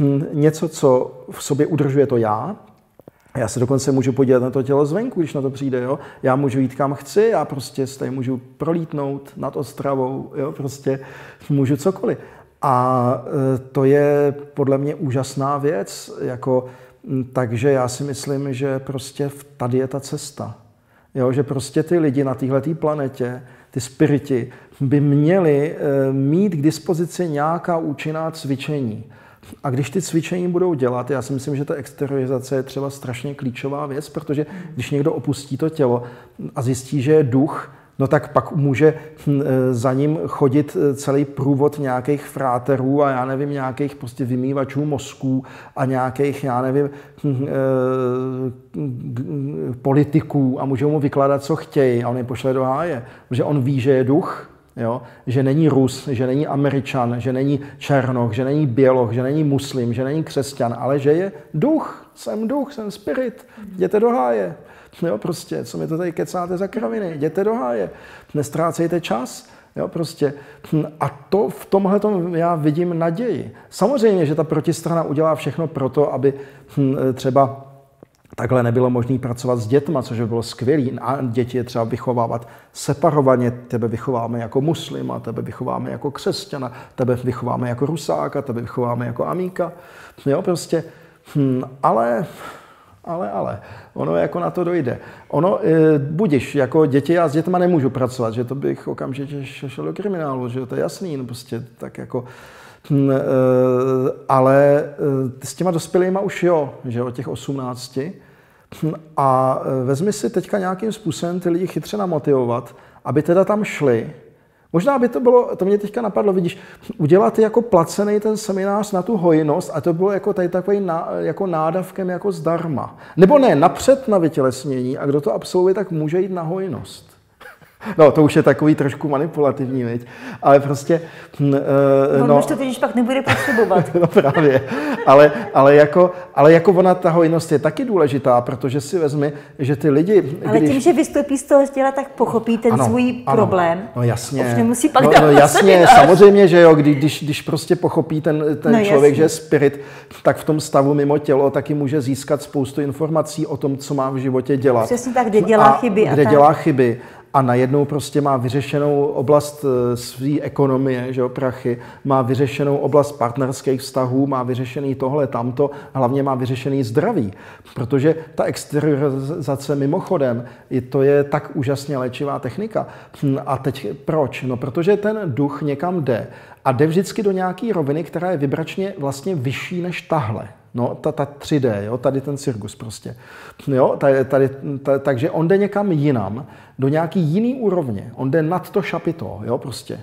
hm, něco, co v sobě udržuje to já, já se dokonce můžu podívat na to tělo zvenku, když na to přijde. Jo? Já můžu jít kam chci, já prostě se tady můžu prolítnout nad Ostravou, jo? prostě můžu cokoliv. A e, to je podle mě úžasná věc, jako, takže já si myslím, že prostě tady je ta cesta. Jo? Že prostě ty lidi na této planetě, ty spiriti, by měli e, mít k dispozici nějaká účinná cvičení. A když ty cvičení budou dělat, já si myslím, že ta exteriorizace je třeba strašně klíčová věc, protože když někdo opustí to tělo a zjistí, že je duch, no tak pak může hm, e, za ním chodit e, celý průvod nějakých fráterů a já nevím, nějakých prostě vymývačů mozků a nějakých, já nevím, hm, e, politiků a můžou mu vykládat, co chtějí a on je pošle do háje, protože on ví, že je duch, Jo? Že není Rus, že není Američan, že není Černoch, že není Běloch, že není muslim, že není křesťan, ale že je duch. Jsem duch, jsem spirit. Jděte do háje. Jo, prostě, co mi to tady kecáte za kraviny? Jděte do háje. Nestrácejte čas. Jo, prostě. A to v tomhle já vidím naději. Samozřejmě, že ta protistrana udělá všechno pro to, aby hm, třeba Takhle nebylo možné pracovat s dětma, což by bylo skvělé. A děti je třeba vychovávat separovaně. Tebe vychováme jako muslima, tebe vychováme jako křesťana, tebe vychováme jako rusáka, tebe vychováme jako amíka. Jo, prostě. Hm, ale ale, ale, ono jako na to dojde. Ono, e, budiš, jako děti, já s dětma nemůžu pracovat, že to bych okamžitě šel do kriminálu, že to je jasný, no prostě tak jako, hm, e, ale e, s těma dospělýma už jo, že o těch 18, a e, vezmi si teďka nějakým způsobem ty lidi chytře namotivovat, aby teda tam šli. Možná by to bylo, to mě teďka napadlo, vidíš, udělat jako placený ten seminář na tu hojnost a to bylo jako tady takový ná, jako nádavkem jako zdarma. Nebo ne, napřed na vytělesnění a kdo to absolvuje, tak může jít na hojnost. No, to už je takový trošku manipulativní, viď? ale prostě... Uh, no, už to teď pak nebude potřebovat. no právě, ale, ale, jako, ale jako ona, ta hojnost je taky důležitá, protože si vezmi, že ty lidi... Ale když... tím, že vystoupí z toho těla, tak pochopí ten ano, svůj ano, problém. No jasně. Už nemusí pak no, no jasně, samozřejmě, že jo, když, když, když prostě pochopí ten, ten no, člověk, jasně. že je spirit, tak v tom stavu mimo tělo taky může získat spoustu informací o tom, co má v životě dělat. Přesně tak, kde dělá a chyby. Kde a dělá chyby a najednou prostě má vyřešenou oblast eh, své ekonomie, že jo, prachy, má vyřešenou oblast partnerských vztahů, má vyřešený tohle, tamto, hlavně má vyřešený zdraví. Protože ta exteriorizace mimochodem, to je tak úžasně léčivá technika. Hm, a teď proč? No, protože ten duch někam jde a jde vždycky do nějaké roviny, která je vibračně vlastně vyšší než tahle. No, ta, ta 3D, jo, tady ten cirkus prostě. Jo, tady, tady, tady, takže on jde někam jinam, do nějaký jiný úrovně. On jde nad to šapito, jo, prostě.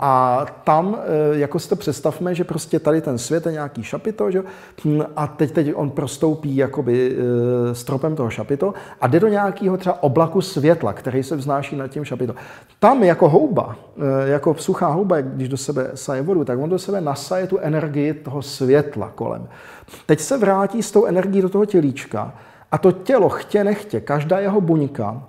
A tam, e, jako si to představme, že prostě tady ten svět je nějaký šapito, že? a teď, teď on prostoupí jakoby e, stropem toho šapito a jde do nějakého třeba oblaku světla, který se vznáší nad tím šapito. Tam jako houba, e, jako suchá houba, když do sebe saje vodu, tak on do sebe nasaje tu energii toho světla kolem. Teď se vrátí s tou energií do toho tělíčka a to tělo chtě nechtě, každá jeho buňka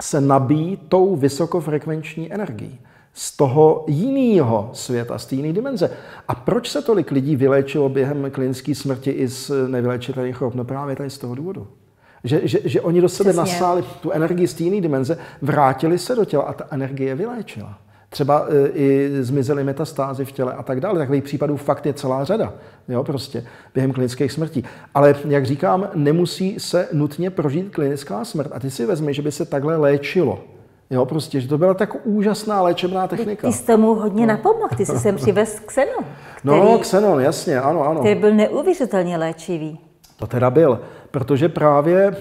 se nabíjí tou vysokofrekvenční energií z toho jiného světa, z té jiné dimenze. A proč se tolik lidí vyléčilo během klinické smrti i z nevylečitelných chorob? No právě tady z toho důvodu. Že, že, že oni do sebe Přesně. nasáli tu energii z té jiné dimenze, vrátili se do těla a ta energie vyléčila. Třeba e, i zmizely metastázy v těle a tak dále. Takových případů fakt je celá řada, jo, prostě během klinických smrtí. Ale jak říkám, nemusí se nutně prožít klinická smrt. A ty si vezmi, že by se takhle léčilo. Jo, prostě, že to byla tak úžasná léčebná technika. Ty jsi tomu hodně no. napomohl, ty jsi sem přivez Xenon. No, který, no, Xenon, jasně, ano, ano. Který byl neuvěřitelně léčivý. To teda byl, protože právě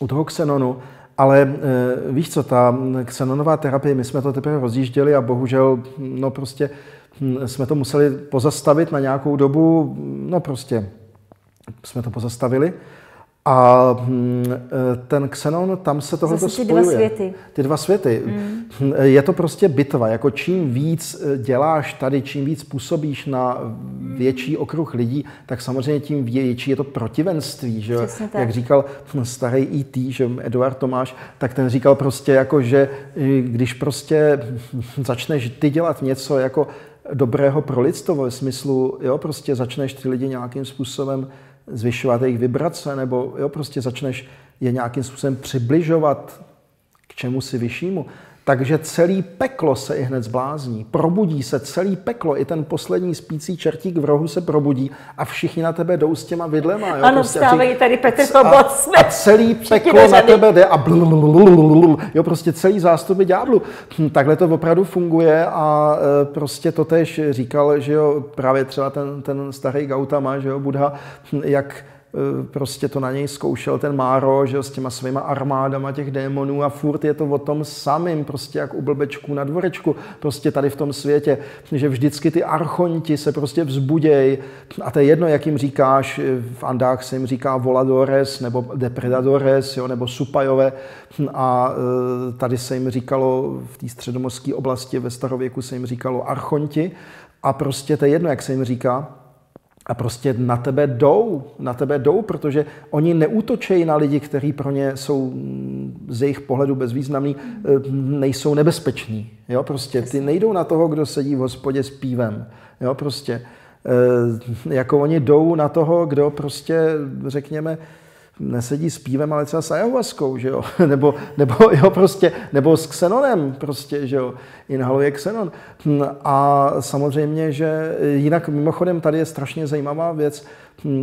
u toho Xenonu ale e, víš co, ta xenonová terapie, my jsme to teprve rozjížděli a bohužel, no prostě hm, jsme to museli pozastavit na nějakou dobu, no prostě jsme to pozastavili. A hm, e, ten Xenon, tam se tohle spojuje. ty dva světy. Ty dva světy. Mm. Je to prostě bitva. Jako čím víc e, děláš tady, čím víc působíš na větší okruh lidí, tak samozřejmě tím větší je to protivenství. Že? Jak říkal starý E.T., že Eduard Tomáš, tak ten říkal prostě jako, že když prostě začneš ty dělat něco jako dobrého pro lidstvo, ve smyslu, jo, prostě začneš ty lidi nějakým způsobem zvyšovat jejich vibrace, nebo jo, prostě začneš je nějakým způsobem přibližovat k čemu si vyššímu, takže celý peklo se i hned zblázní. Probudí se celý peklo, i ten poslední spící čertík v rohu se probudí a všichni na tebe jdou s těma vidlema. Jo? Ano, prostě vstávají tady Petr Kobot. A, a celý peklo na tebe jde a blulululul, jo, prostě celý zástupy ďáblu. Hm, takhle to opravdu funguje a e, prostě to tež říkal, že jo, právě třeba ten, ten starý Gautama, že jo, Buddha, hm, jak prostě to na něj zkoušel ten Máro, že s těma svýma armádama těch démonů a furt je to o tom samým, prostě jak u blbečků na dvorečku, prostě tady v tom světě, že vždycky ty archonti se prostě vzbudějí a to je jedno, jak jim říkáš, v Andách se jim říká voladores nebo depredadores, jo, nebo supajové. A eh, tady se jim říkalo v té středomorské oblasti ve starověku se jim říkalo archonti. A prostě to je jedno, jak se jim říká, a prostě na tebe jdou, na tebe jdou, protože oni neútočejí na lidi, kteří pro ně jsou mm, z jejich pohledu bezvýznamní, eh, nejsou nebezpeční. Jo, prostě ty nejdou na toho, kdo sedí v hospodě s pívem. Jo, prostě eh, jako oni jdou na toho, kdo prostě, řekněme, nesedí s pívem, ale třeba s ayahuaskou, že jo? nebo, nebo, jo, prostě, nebo s xenonem, prostě, že jo? Inhaluje. Hm, a samozřejmě, že jinak mimochodem tady je strašně zajímavá věc,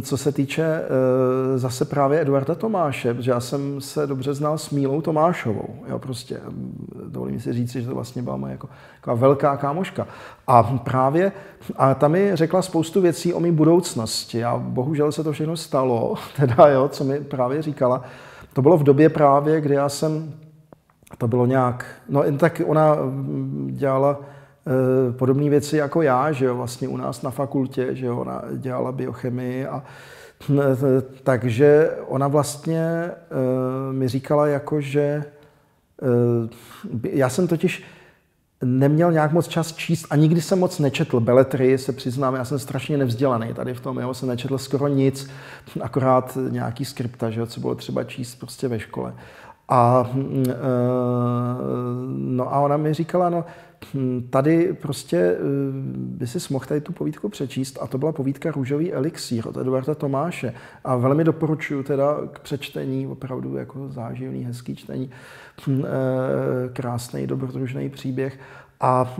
co se týče eh, zase právě Eduarda Tomáše, protože já jsem se dobře znal s Mílou Tomášovou. Jo, prostě, hm, dovolím si říct, že to vlastně byla moje jako, jako velká kámoška. A právě, a ta mi řekla spoustu věcí o mý budoucnosti. A bohužel se to všechno stalo, teda jo, co mi právě říkala. To bylo v době právě, kdy já jsem, to bylo nějak, no tak ona dělala e, podobné věci jako já, že jo, vlastně u nás na fakultě, že jo, ona dělala biochemii a e, takže ona vlastně e, mi říkala jako, že já jsem totiž neměl nějak moc čas číst a nikdy jsem moc nečetl beletry, se přiznám, já jsem strašně nevzdělaný tady v tom, jo, jsem nečetl skoro nic, akorát nějaký skripta, že jo, co bylo třeba číst prostě ve škole. A, e, no a ona mi říkala, no tady prostě e, by si mohl tady tu povídku přečíst a to byla povídka Růžový elixír od Eduarda Tomáše a velmi doporučuji teda k přečtení, opravdu jako záživný, hezký čtení, e, krásný, dobrodružný příběh a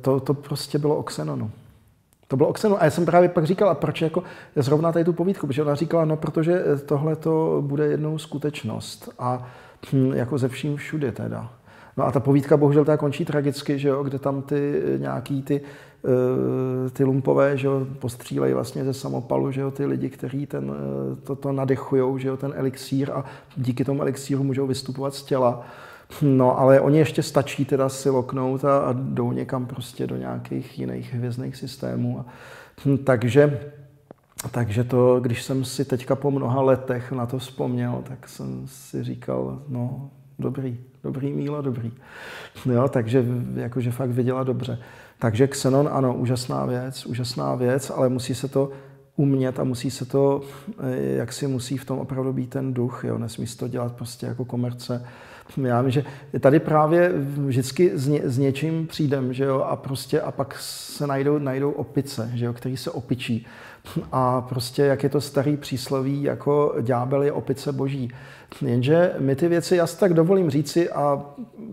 to, to prostě bylo o Xenonu. To bylo Oxenu. A já jsem právě pak říkal, a proč jako zrovna tady tu povídku? Protože ona říkala, no protože tohle to bude jednou skutečnost. A hm, jako ze vším všude teda. No a ta povídka bohužel ta končí tragicky, že jo, kde tam ty nějaký ty Eh, ty lumpové, že jo, postřílejí vlastně ze samopalu, že jo, ty lidi, kteří ten, eh, to, to nadechujou, že jo, ten elixír a díky tomu elixíru můžou vystupovat z těla. No, ale oni ještě stačí teda si loknout a, a jdou někam prostě do nějakých jiných hvězdných systémů. A, hm, takže, takže to, když jsem si teďka po mnoha letech na to vzpomněl, tak jsem si říkal, no, dobrý, dobrý Mílo, dobrý. Jo, takže jakože fakt viděla dobře. Takže Xenon, ano, úžasná věc, úžasná věc, ale musí se to umět a musí se to, eh, jak si musí v tom opravdu být ten duch, jo, nesmí se to dělat prostě jako komerce. Já vím, že tady právě vždycky s, ně, s něčím přijdem, že jo, a prostě a pak se najdou, najdou opice, že jo, který se opičí. A prostě, jak je to starý přísloví, jako ďábel je opice boží. Jenže my ty věci, já si tak dovolím říci a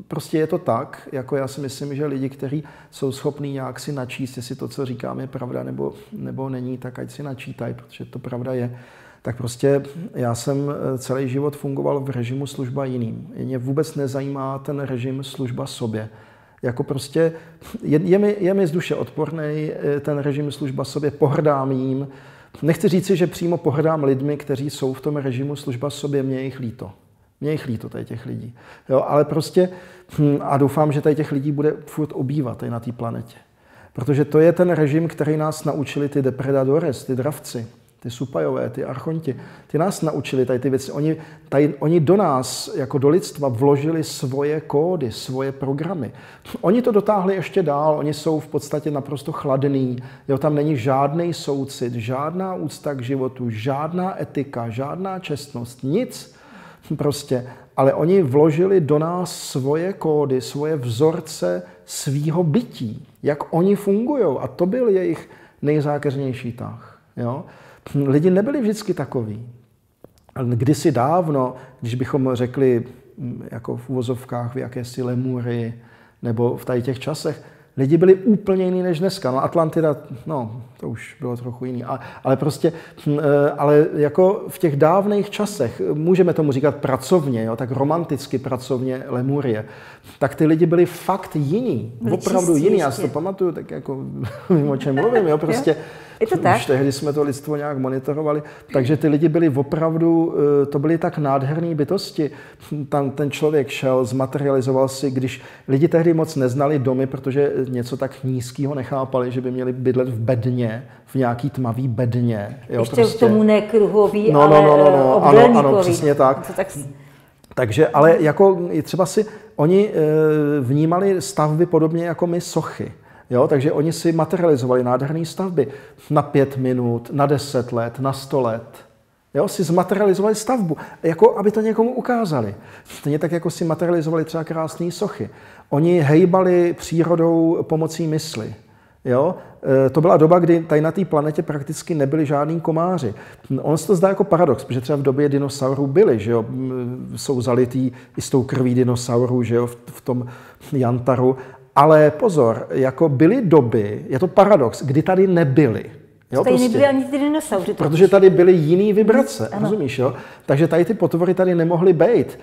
prostě je to tak, jako já si myslím, že lidi, kteří jsou schopní nějak si načíst, jestli to, co říkám, je pravda nebo, nebo není, tak ať si načítají, protože to pravda je. Tak prostě já jsem celý život fungoval v režimu služba jiným. Mě vůbec nezajímá ten režim služba sobě. Jako prostě je, je, mi, je mi z duše odporný ten režim služba sobě, pohrdám jím, Nechci říci, že přímo pohrdám lidmi, kteří jsou v tom režimu služba sobě, mě jich líto. Mě jich líto tady těch lidí. Jo, ale prostě, hm, a doufám, že tady těch lidí bude furt obývat tady na té planetě. Protože to je ten režim, který nás naučili ty depredadores, ty dravci ty supajové, ty archonti, ty nás naučili tady ty věci. Oni, tady, oni do nás, jako do lidstva, vložili svoje kódy, svoje programy. Oni to dotáhli ještě dál, oni jsou v podstatě naprosto chladný. Jo, tam není žádný soucit, žádná úcta k životu, žádná etika, žádná čestnost, nic prostě. Ale oni vložili do nás svoje kódy, svoje vzorce svýho bytí, jak oni fungují. A to byl jejich nejzákeřnější tah. Jo? Lidi nebyli vždycky takový. Kdysi dávno, když bychom řekli mm, jako v uvozovkách v jakési lemury nebo v tady těch časech, lidi byli úplně jiný než dneska. No Atlantida, no, to už bylo trochu jiný. A, ale prostě, hm, eh, ale jako v těch dávných časech, můžeme tomu říkat pracovně, jo, tak romanticky pracovně Lemurie, tak ty lidi byli fakt jiní. Byli opravdu jiní. Já si to pamatuju, tak jako vím, o čem mluvím, jo, prostě. Je to tak? Už tehdy jsme to lidstvo nějak monitorovali. Takže ty lidi byli opravdu, eh, to byly tak nádherné bytosti. Tam ten člověk šel, zmaterializoval si, když lidi tehdy moc neznali domy, protože něco tak nízkého nechápali, že by měli bydlet v bedně, v nějaký tmavý bedně. Jo, Ještě prostě. k tomu nekruhový, no, no, no, no, no, ano, ano, přesně tak. Tak... Takže, ale jako třeba si, oni eh, vnímali stavby podobně jako my sochy. Jo, takže oni si materializovali nádherné stavby na pět minut, na deset let, na sto let. Jo, si zmaterializovali stavbu, jako aby to někomu ukázali. Stejně tak, jako si materializovali třeba krásné sochy. Oni hejbali přírodou pomocí mysli. Jo? E, to byla doba, kdy tady na té planetě prakticky nebyli žádní komáři. On se to zdá jako paradox, protože třeba v době dinosaurů byli, že jo? jsou zalitý i s tou krví dinosaurů že jo? v tom jantaru, ale pozor, jako byly doby, je to paradox, kdy tady nebyly. Jo, tady prostě. nebyly ani ty dinosauři. Protože tady byly jiný vibrace, ano. rozumíš, jo? Takže tady ty potvory tady nemohly být.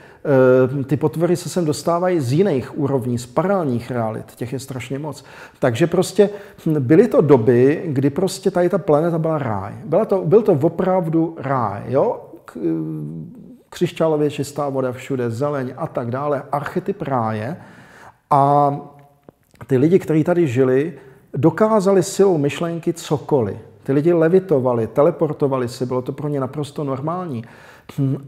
E, ty potvory se sem dostávají z jiných úrovní, z paralelních realit, těch je strašně moc. Takže prostě byly to doby, kdy prostě tady ta planeta byla ráj. Byla to, byl to opravdu ráj, jo? K, křišťálově čistá voda všude, zeleň a tak dále, archetyp ráje. A ty lidi, kteří tady žili, dokázali silou myšlenky cokoliv. Ty lidi levitovali, teleportovali se, bylo to pro ně naprosto normální.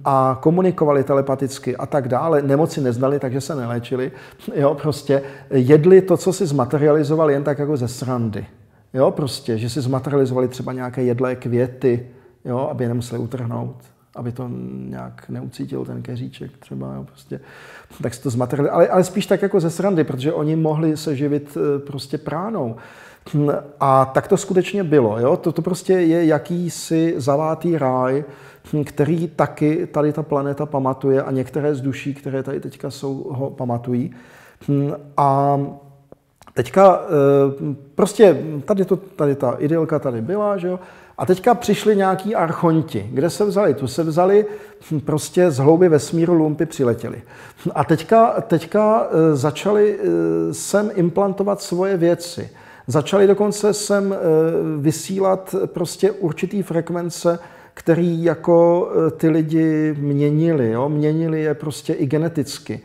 A komunikovali telepaticky a tak dále. Nemoci neznali, takže se neléčili. Jo, prostě jedli to, co si zmaterializovali jen tak jako ze srandy. Jo, prostě, že si zmaterializovali třeba nějaké jedlé květy, jo, aby je nemuseli utrhnout aby to nějak neucítil ten keříček třeba, jo, prostě, tak se to zmateriali, ale, ale spíš tak jako ze srandy, protože oni mohli se živit eh, prostě pránou. A tak to skutečně bylo. Jo? To, to prostě je jakýsi zavátý ráj, který taky tady ta planeta pamatuje a některé z duší, které tady teďka jsou, ho pamatují. A teďka eh, prostě tady, to, tady ta idylka tady byla, že jo? A teďka přišli nějaký archonti. Kde se vzali? Tu se vzali hm, prostě z hlouby vesmíru lumpy přiletěli. A teďka, teďka eh, začali eh, sem implantovat svoje věci. Začali dokonce sem vysílat prostě určitý frekvence, který jako ty lidi měnili. Jo? Měnili je prostě i geneticky.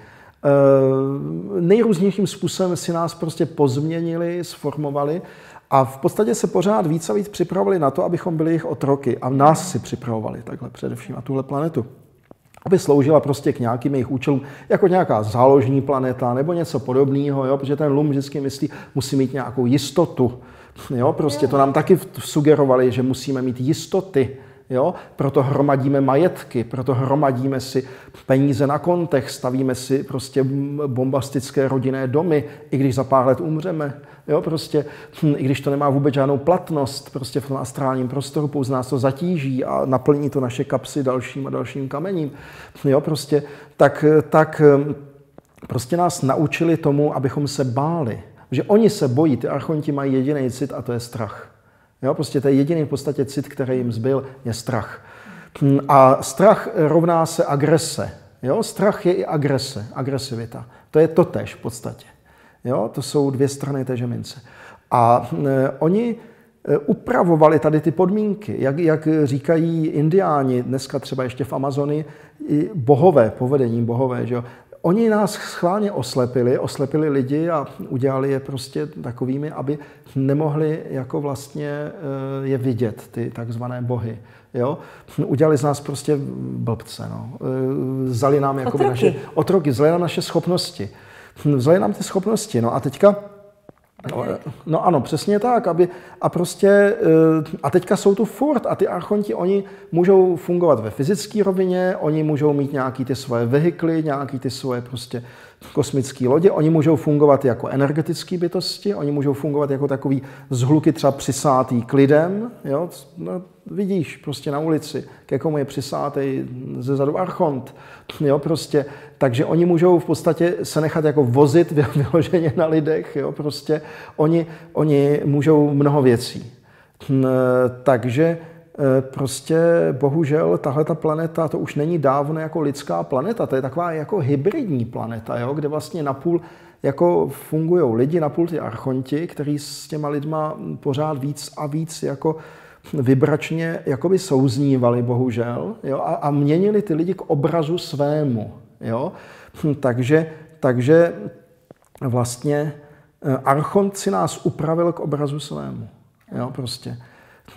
Eh, nejrůznějším způsobem si nás prostě pozměnili, sformovali a v podstatě se pořád víc a víc připravovali na to, abychom byli jejich otroky a nás si připravovali takhle především na tuhle planetu aby sloužila prostě k nějakým jejich účelům, jako nějaká záložní planeta nebo něco podobného, jo? protože ten Lum vždycky myslí, musí mít nějakou jistotu. Jo? Prostě to nám taky sugerovali, že musíme mít jistoty. Jo? Proto hromadíme majetky, proto hromadíme si peníze na kontech, stavíme si prostě bombastické rodinné domy, i když za pár let umřeme. Jo, prostě, hm, I když to nemá vůbec žádnou platnost prostě v tom astrálním prostoru, pouze nás to zatíží a naplní to naše kapsy dalším a dalším kamením. Jo, prostě, tak, tak hm, prostě nás naučili tomu, abychom se báli. Že oni se bojí, ty archonti mají jediný cit a to je strach. Jo, prostě to je jediný v podstatě cit, který jim zbyl, je strach. Hm, a strach rovná se agrese. Jo? Strach je i agrese, agresivita. To je totež v podstatě. Jo? To jsou dvě strany té mince. A e, oni e, upravovali tady ty podmínky, jak, jak říkají indiáni, dneska třeba ještě v Amazonii, bohové, povedení bohové, že jo? Oni nás schválně oslepili, oslepili lidi a udělali je prostě takovými, aby nemohli jako vlastně eh, je vidět, ty takzvané bohy. Jo? Udělali z nás prostě blbce. No. Eh, vzali nám jako naše otroky, vzali nám naše schopnosti. Vzali nám ty schopnosti. No a teďka No, no ano, přesně tak. Aby, a prostě, eh, a teďka jsou tu furt a ty archonti, oni můžou fungovat ve fyzické rovině, oni můžou mít nějaký ty svoje vehikly, nějaký ty svoje prostě kosmické lodě, oni můžou fungovat jako energetické bytosti, oni můžou fungovat jako takový zhluky třeba přisátý klidem, jo? No, vidíš prostě na ulici, ke komu je přisátý ze zadu archont, jo, prostě, takže oni můžou v podstatě se nechat jako vozit vyloženě na lidech, jo, prostě, oni, oni můžou mnoho věcí. Hm, takže Eh, prostě bohužel tahle ta planeta, to už není dávno jako lidská planeta, to je taková jako hybridní planeta, jo, kde vlastně napůl jako fungují lidi, napůl ty archonti, kteří s těma lidma pořád víc a víc jako vybračně jakoby souznívali, bohužel, jo, a, a měnili ty lidi k obrazu svému. Jo. Hm, takže, takže vlastně eh, archont si nás upravil k obrazu svému. Jo, prostě.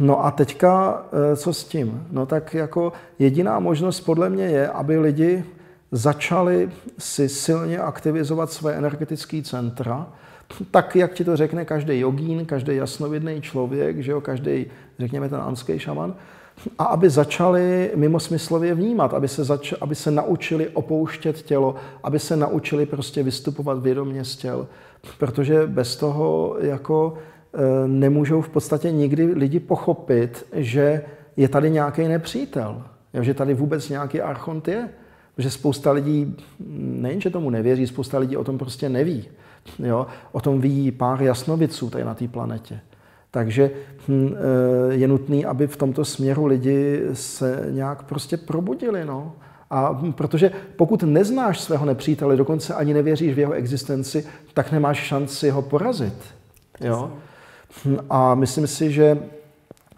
No a teďka, eh, co s tím? No tak jako jediná možnost podle mě je, aby lidi začali si silně aktivizovat své energetické centra, tak, jak ti to řekne každý jogín, každý jasnovidný člověk, že jo, každý, řekněme, ten anský šaman, a aby začali mimo smyslově vnímat, aby se, zač- aby se naučili opouštět tělo, aby se naučili prostě vystupovat vědomě z těl. Protože bez toho jako Eh, nemůžou v podstatě nikdy lidi pochopit, že je tady nějaký nepřítel, že tady vůbec nějaký archont je. Že spousta lidí nejenže tomu nevěří, spousta lidí o tom prostě neví. Jo? O tom ví pár jasnoviců tady na té planetě. Takže hm, eh, je nutné, aby v tomto směru lidi se nějak prostě probudili. No. A hm, protože pokud neznáš svého nepřítele, dokonce ani nevěříš v jeho existenci, tak nemáš šanci ho porazit. Jo? A myslím si, že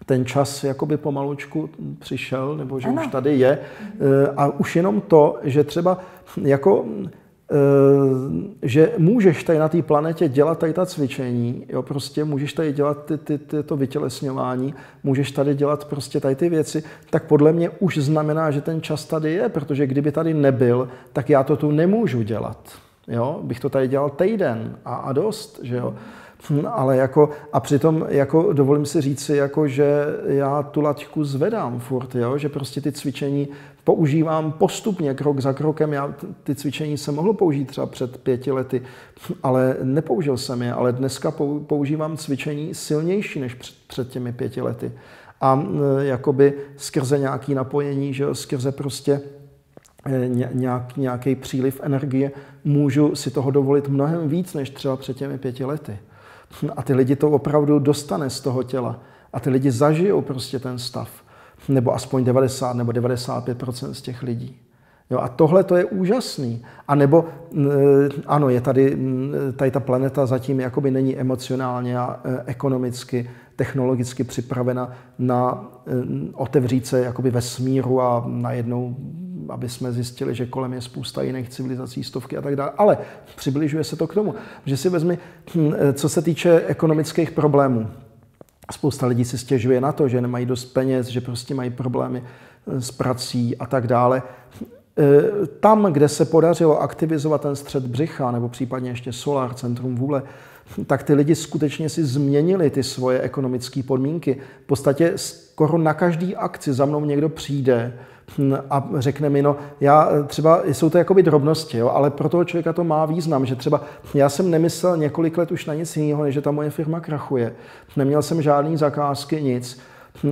ten čas jakoby pomalučku přišel, nebo že ano. už tady je. Eh, a už jenom to, že třeba jako že můžeš tady na té planetě dělat tady ta cvičení, jo, prostě můžeš tady dělat ty, ty, ty, to vytělesňování, můžeš tady dělat prostě tady ty věci, tak podle mě už znamená, že ten čas tady je, protože kdyby tady nebyl, tak já to tu nemůžu dělat. Jo? Bych to tady dělal týden a, a dost, že jo. Hm, ale jako, a přitom jako dovolím si říci, jako, že já tu laťku zvedám furt, jo? že prostě ty cvičení používám postupně, krok za krokem. Já ty cvičení jsem mohl použít třeba před pěti lety, ale nepoužil jsem je, ale dneska používám cvičení silnější než před, před těmi pěti lety. A jakoby skrze nějaký napojení, že skrze prostě nějak, nějaký příliv energie, můžu si toho dovolit mnohem víc než třeba před těmi pěti lety. A ty lidi to opravdu dostane z toho těla. A ty lidi zažijou prostě ten stav. Nebo aspoň 90 nebo 95 z těch lidí. Jo, a tohle to je úžasný. A nebo ano, je tady, tady ta planeta zatím jakoby není emocionálně a e, ekonomicky, technologicky připravena na e, otevřít se jakoby vesmíru a najednou aby jsme zjistili, že kolem je spousta jiných civilizací, stovky a tak dále. Ale přibližuje se to k tomu, že si vezmi, hm, co se týče ekonomických problémů. Spousta lidí si stěžuje na to, že nemají dost peněz, že prostě mají problémy eh, s prací a tak dále. Eh, tam, kde se podařilo aktivizovat ten střed břicha, nebo případně ještě Solar, Centrum vůle, tak ty lidi skutečně si změnili ty svoje ekonomické podmínky. V podstatě skoro na každý akci za mnou někdo přijde a řekne mi, no já třeba, jsou to jakoby drobnosti, jo, ale pro toho člověka to má význam, že třeba já jsem nemyslel několik let už na nic jiného, než že ta moje firma krachuje. Neměl jsem žádný zakázky, nic.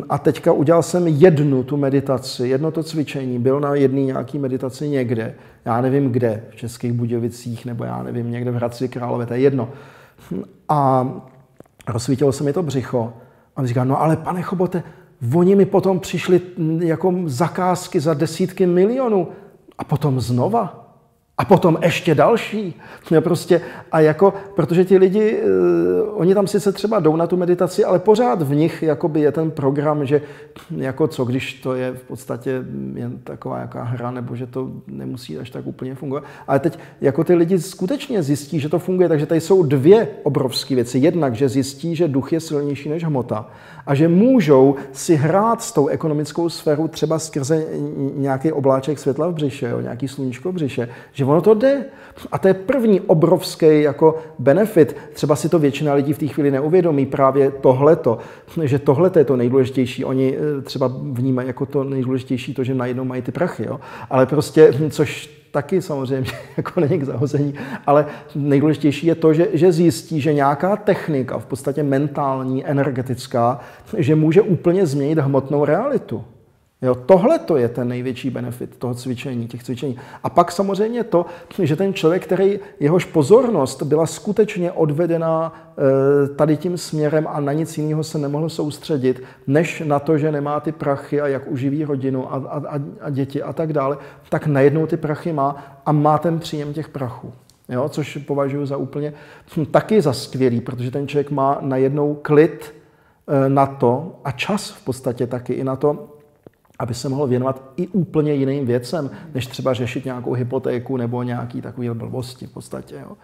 A teďka udělal jsem jednu tu meditaci, jedno to cvičení, byl na jedné nějaký meditaci někde, já nevím kde, v Českých Budějovicích, nebo já nevím, někde v Hradci Králové, to je jedno. A rozsvítilo se mi to břicho. A on říká, no ale pane Chobote, Oni mi potom přišli jako zakázky za desítky milionů a potom znova. A potom ještě další. Prostě, a jako, protože ti lidi, uh, oni tam sice třeba jdou na tu meditaci, ale pořád v nich jakoby je ten program, že jako co, když to je v podstatě jen taková jaká hra, nebo že to nemusí až tak úplně fungovat. Ale teď jako ty lidi skutečně zjistí, že to funguje, takže tady jsou dvě obrovské věci. Jednak, že zjistí, že duch je silnější než hmota a že můžou si hrát s tou ekonomickou sférou třeba skrze nějaký obláček světla v břiše, jo, nějaký sluníčko v břiše, že ono to jde. A to je první obrovský jako benefit. Třeba si to většina lidí v té chvíli neuvědomí právě tohleto, že tohle je to nejdůležitější. Oni eh, třeba vnímají jako to nejdůležitější to, že najednou mají ty prachy. Jo? Ale prostě, což taky samozřejmě jako není k zahození, ale nejdůležitější je to, že, že zjistí, že nějaká technika, v podstatě mentální, energetická, že může úplně změnit hmotnou realitu. Jo, tohle to je ten největší benefit toho cvičení, těch cvičení. A pak samozřejmě to, že ten člověk, který jehož pozornost byla skutečně odvedena eh, tady tím směrem a na nic jiného se nemohl soustředit, než na to, že nemá ty prachy a jak uživí rodinu a, a, a děti a tak dále, tak najednou ty prachy má a má ten příjem těch prachů. Jo, což považuji za úplně hm, taky za skvělý, protože ten člověk má najednou klid eh, na to a čas v podstatě taky i na to, aby se mohl věnovat i úplně jiným věcem, než třeba řešit nějakou hypotéku nebo nějaký takový blbosti v podstatě. Jo.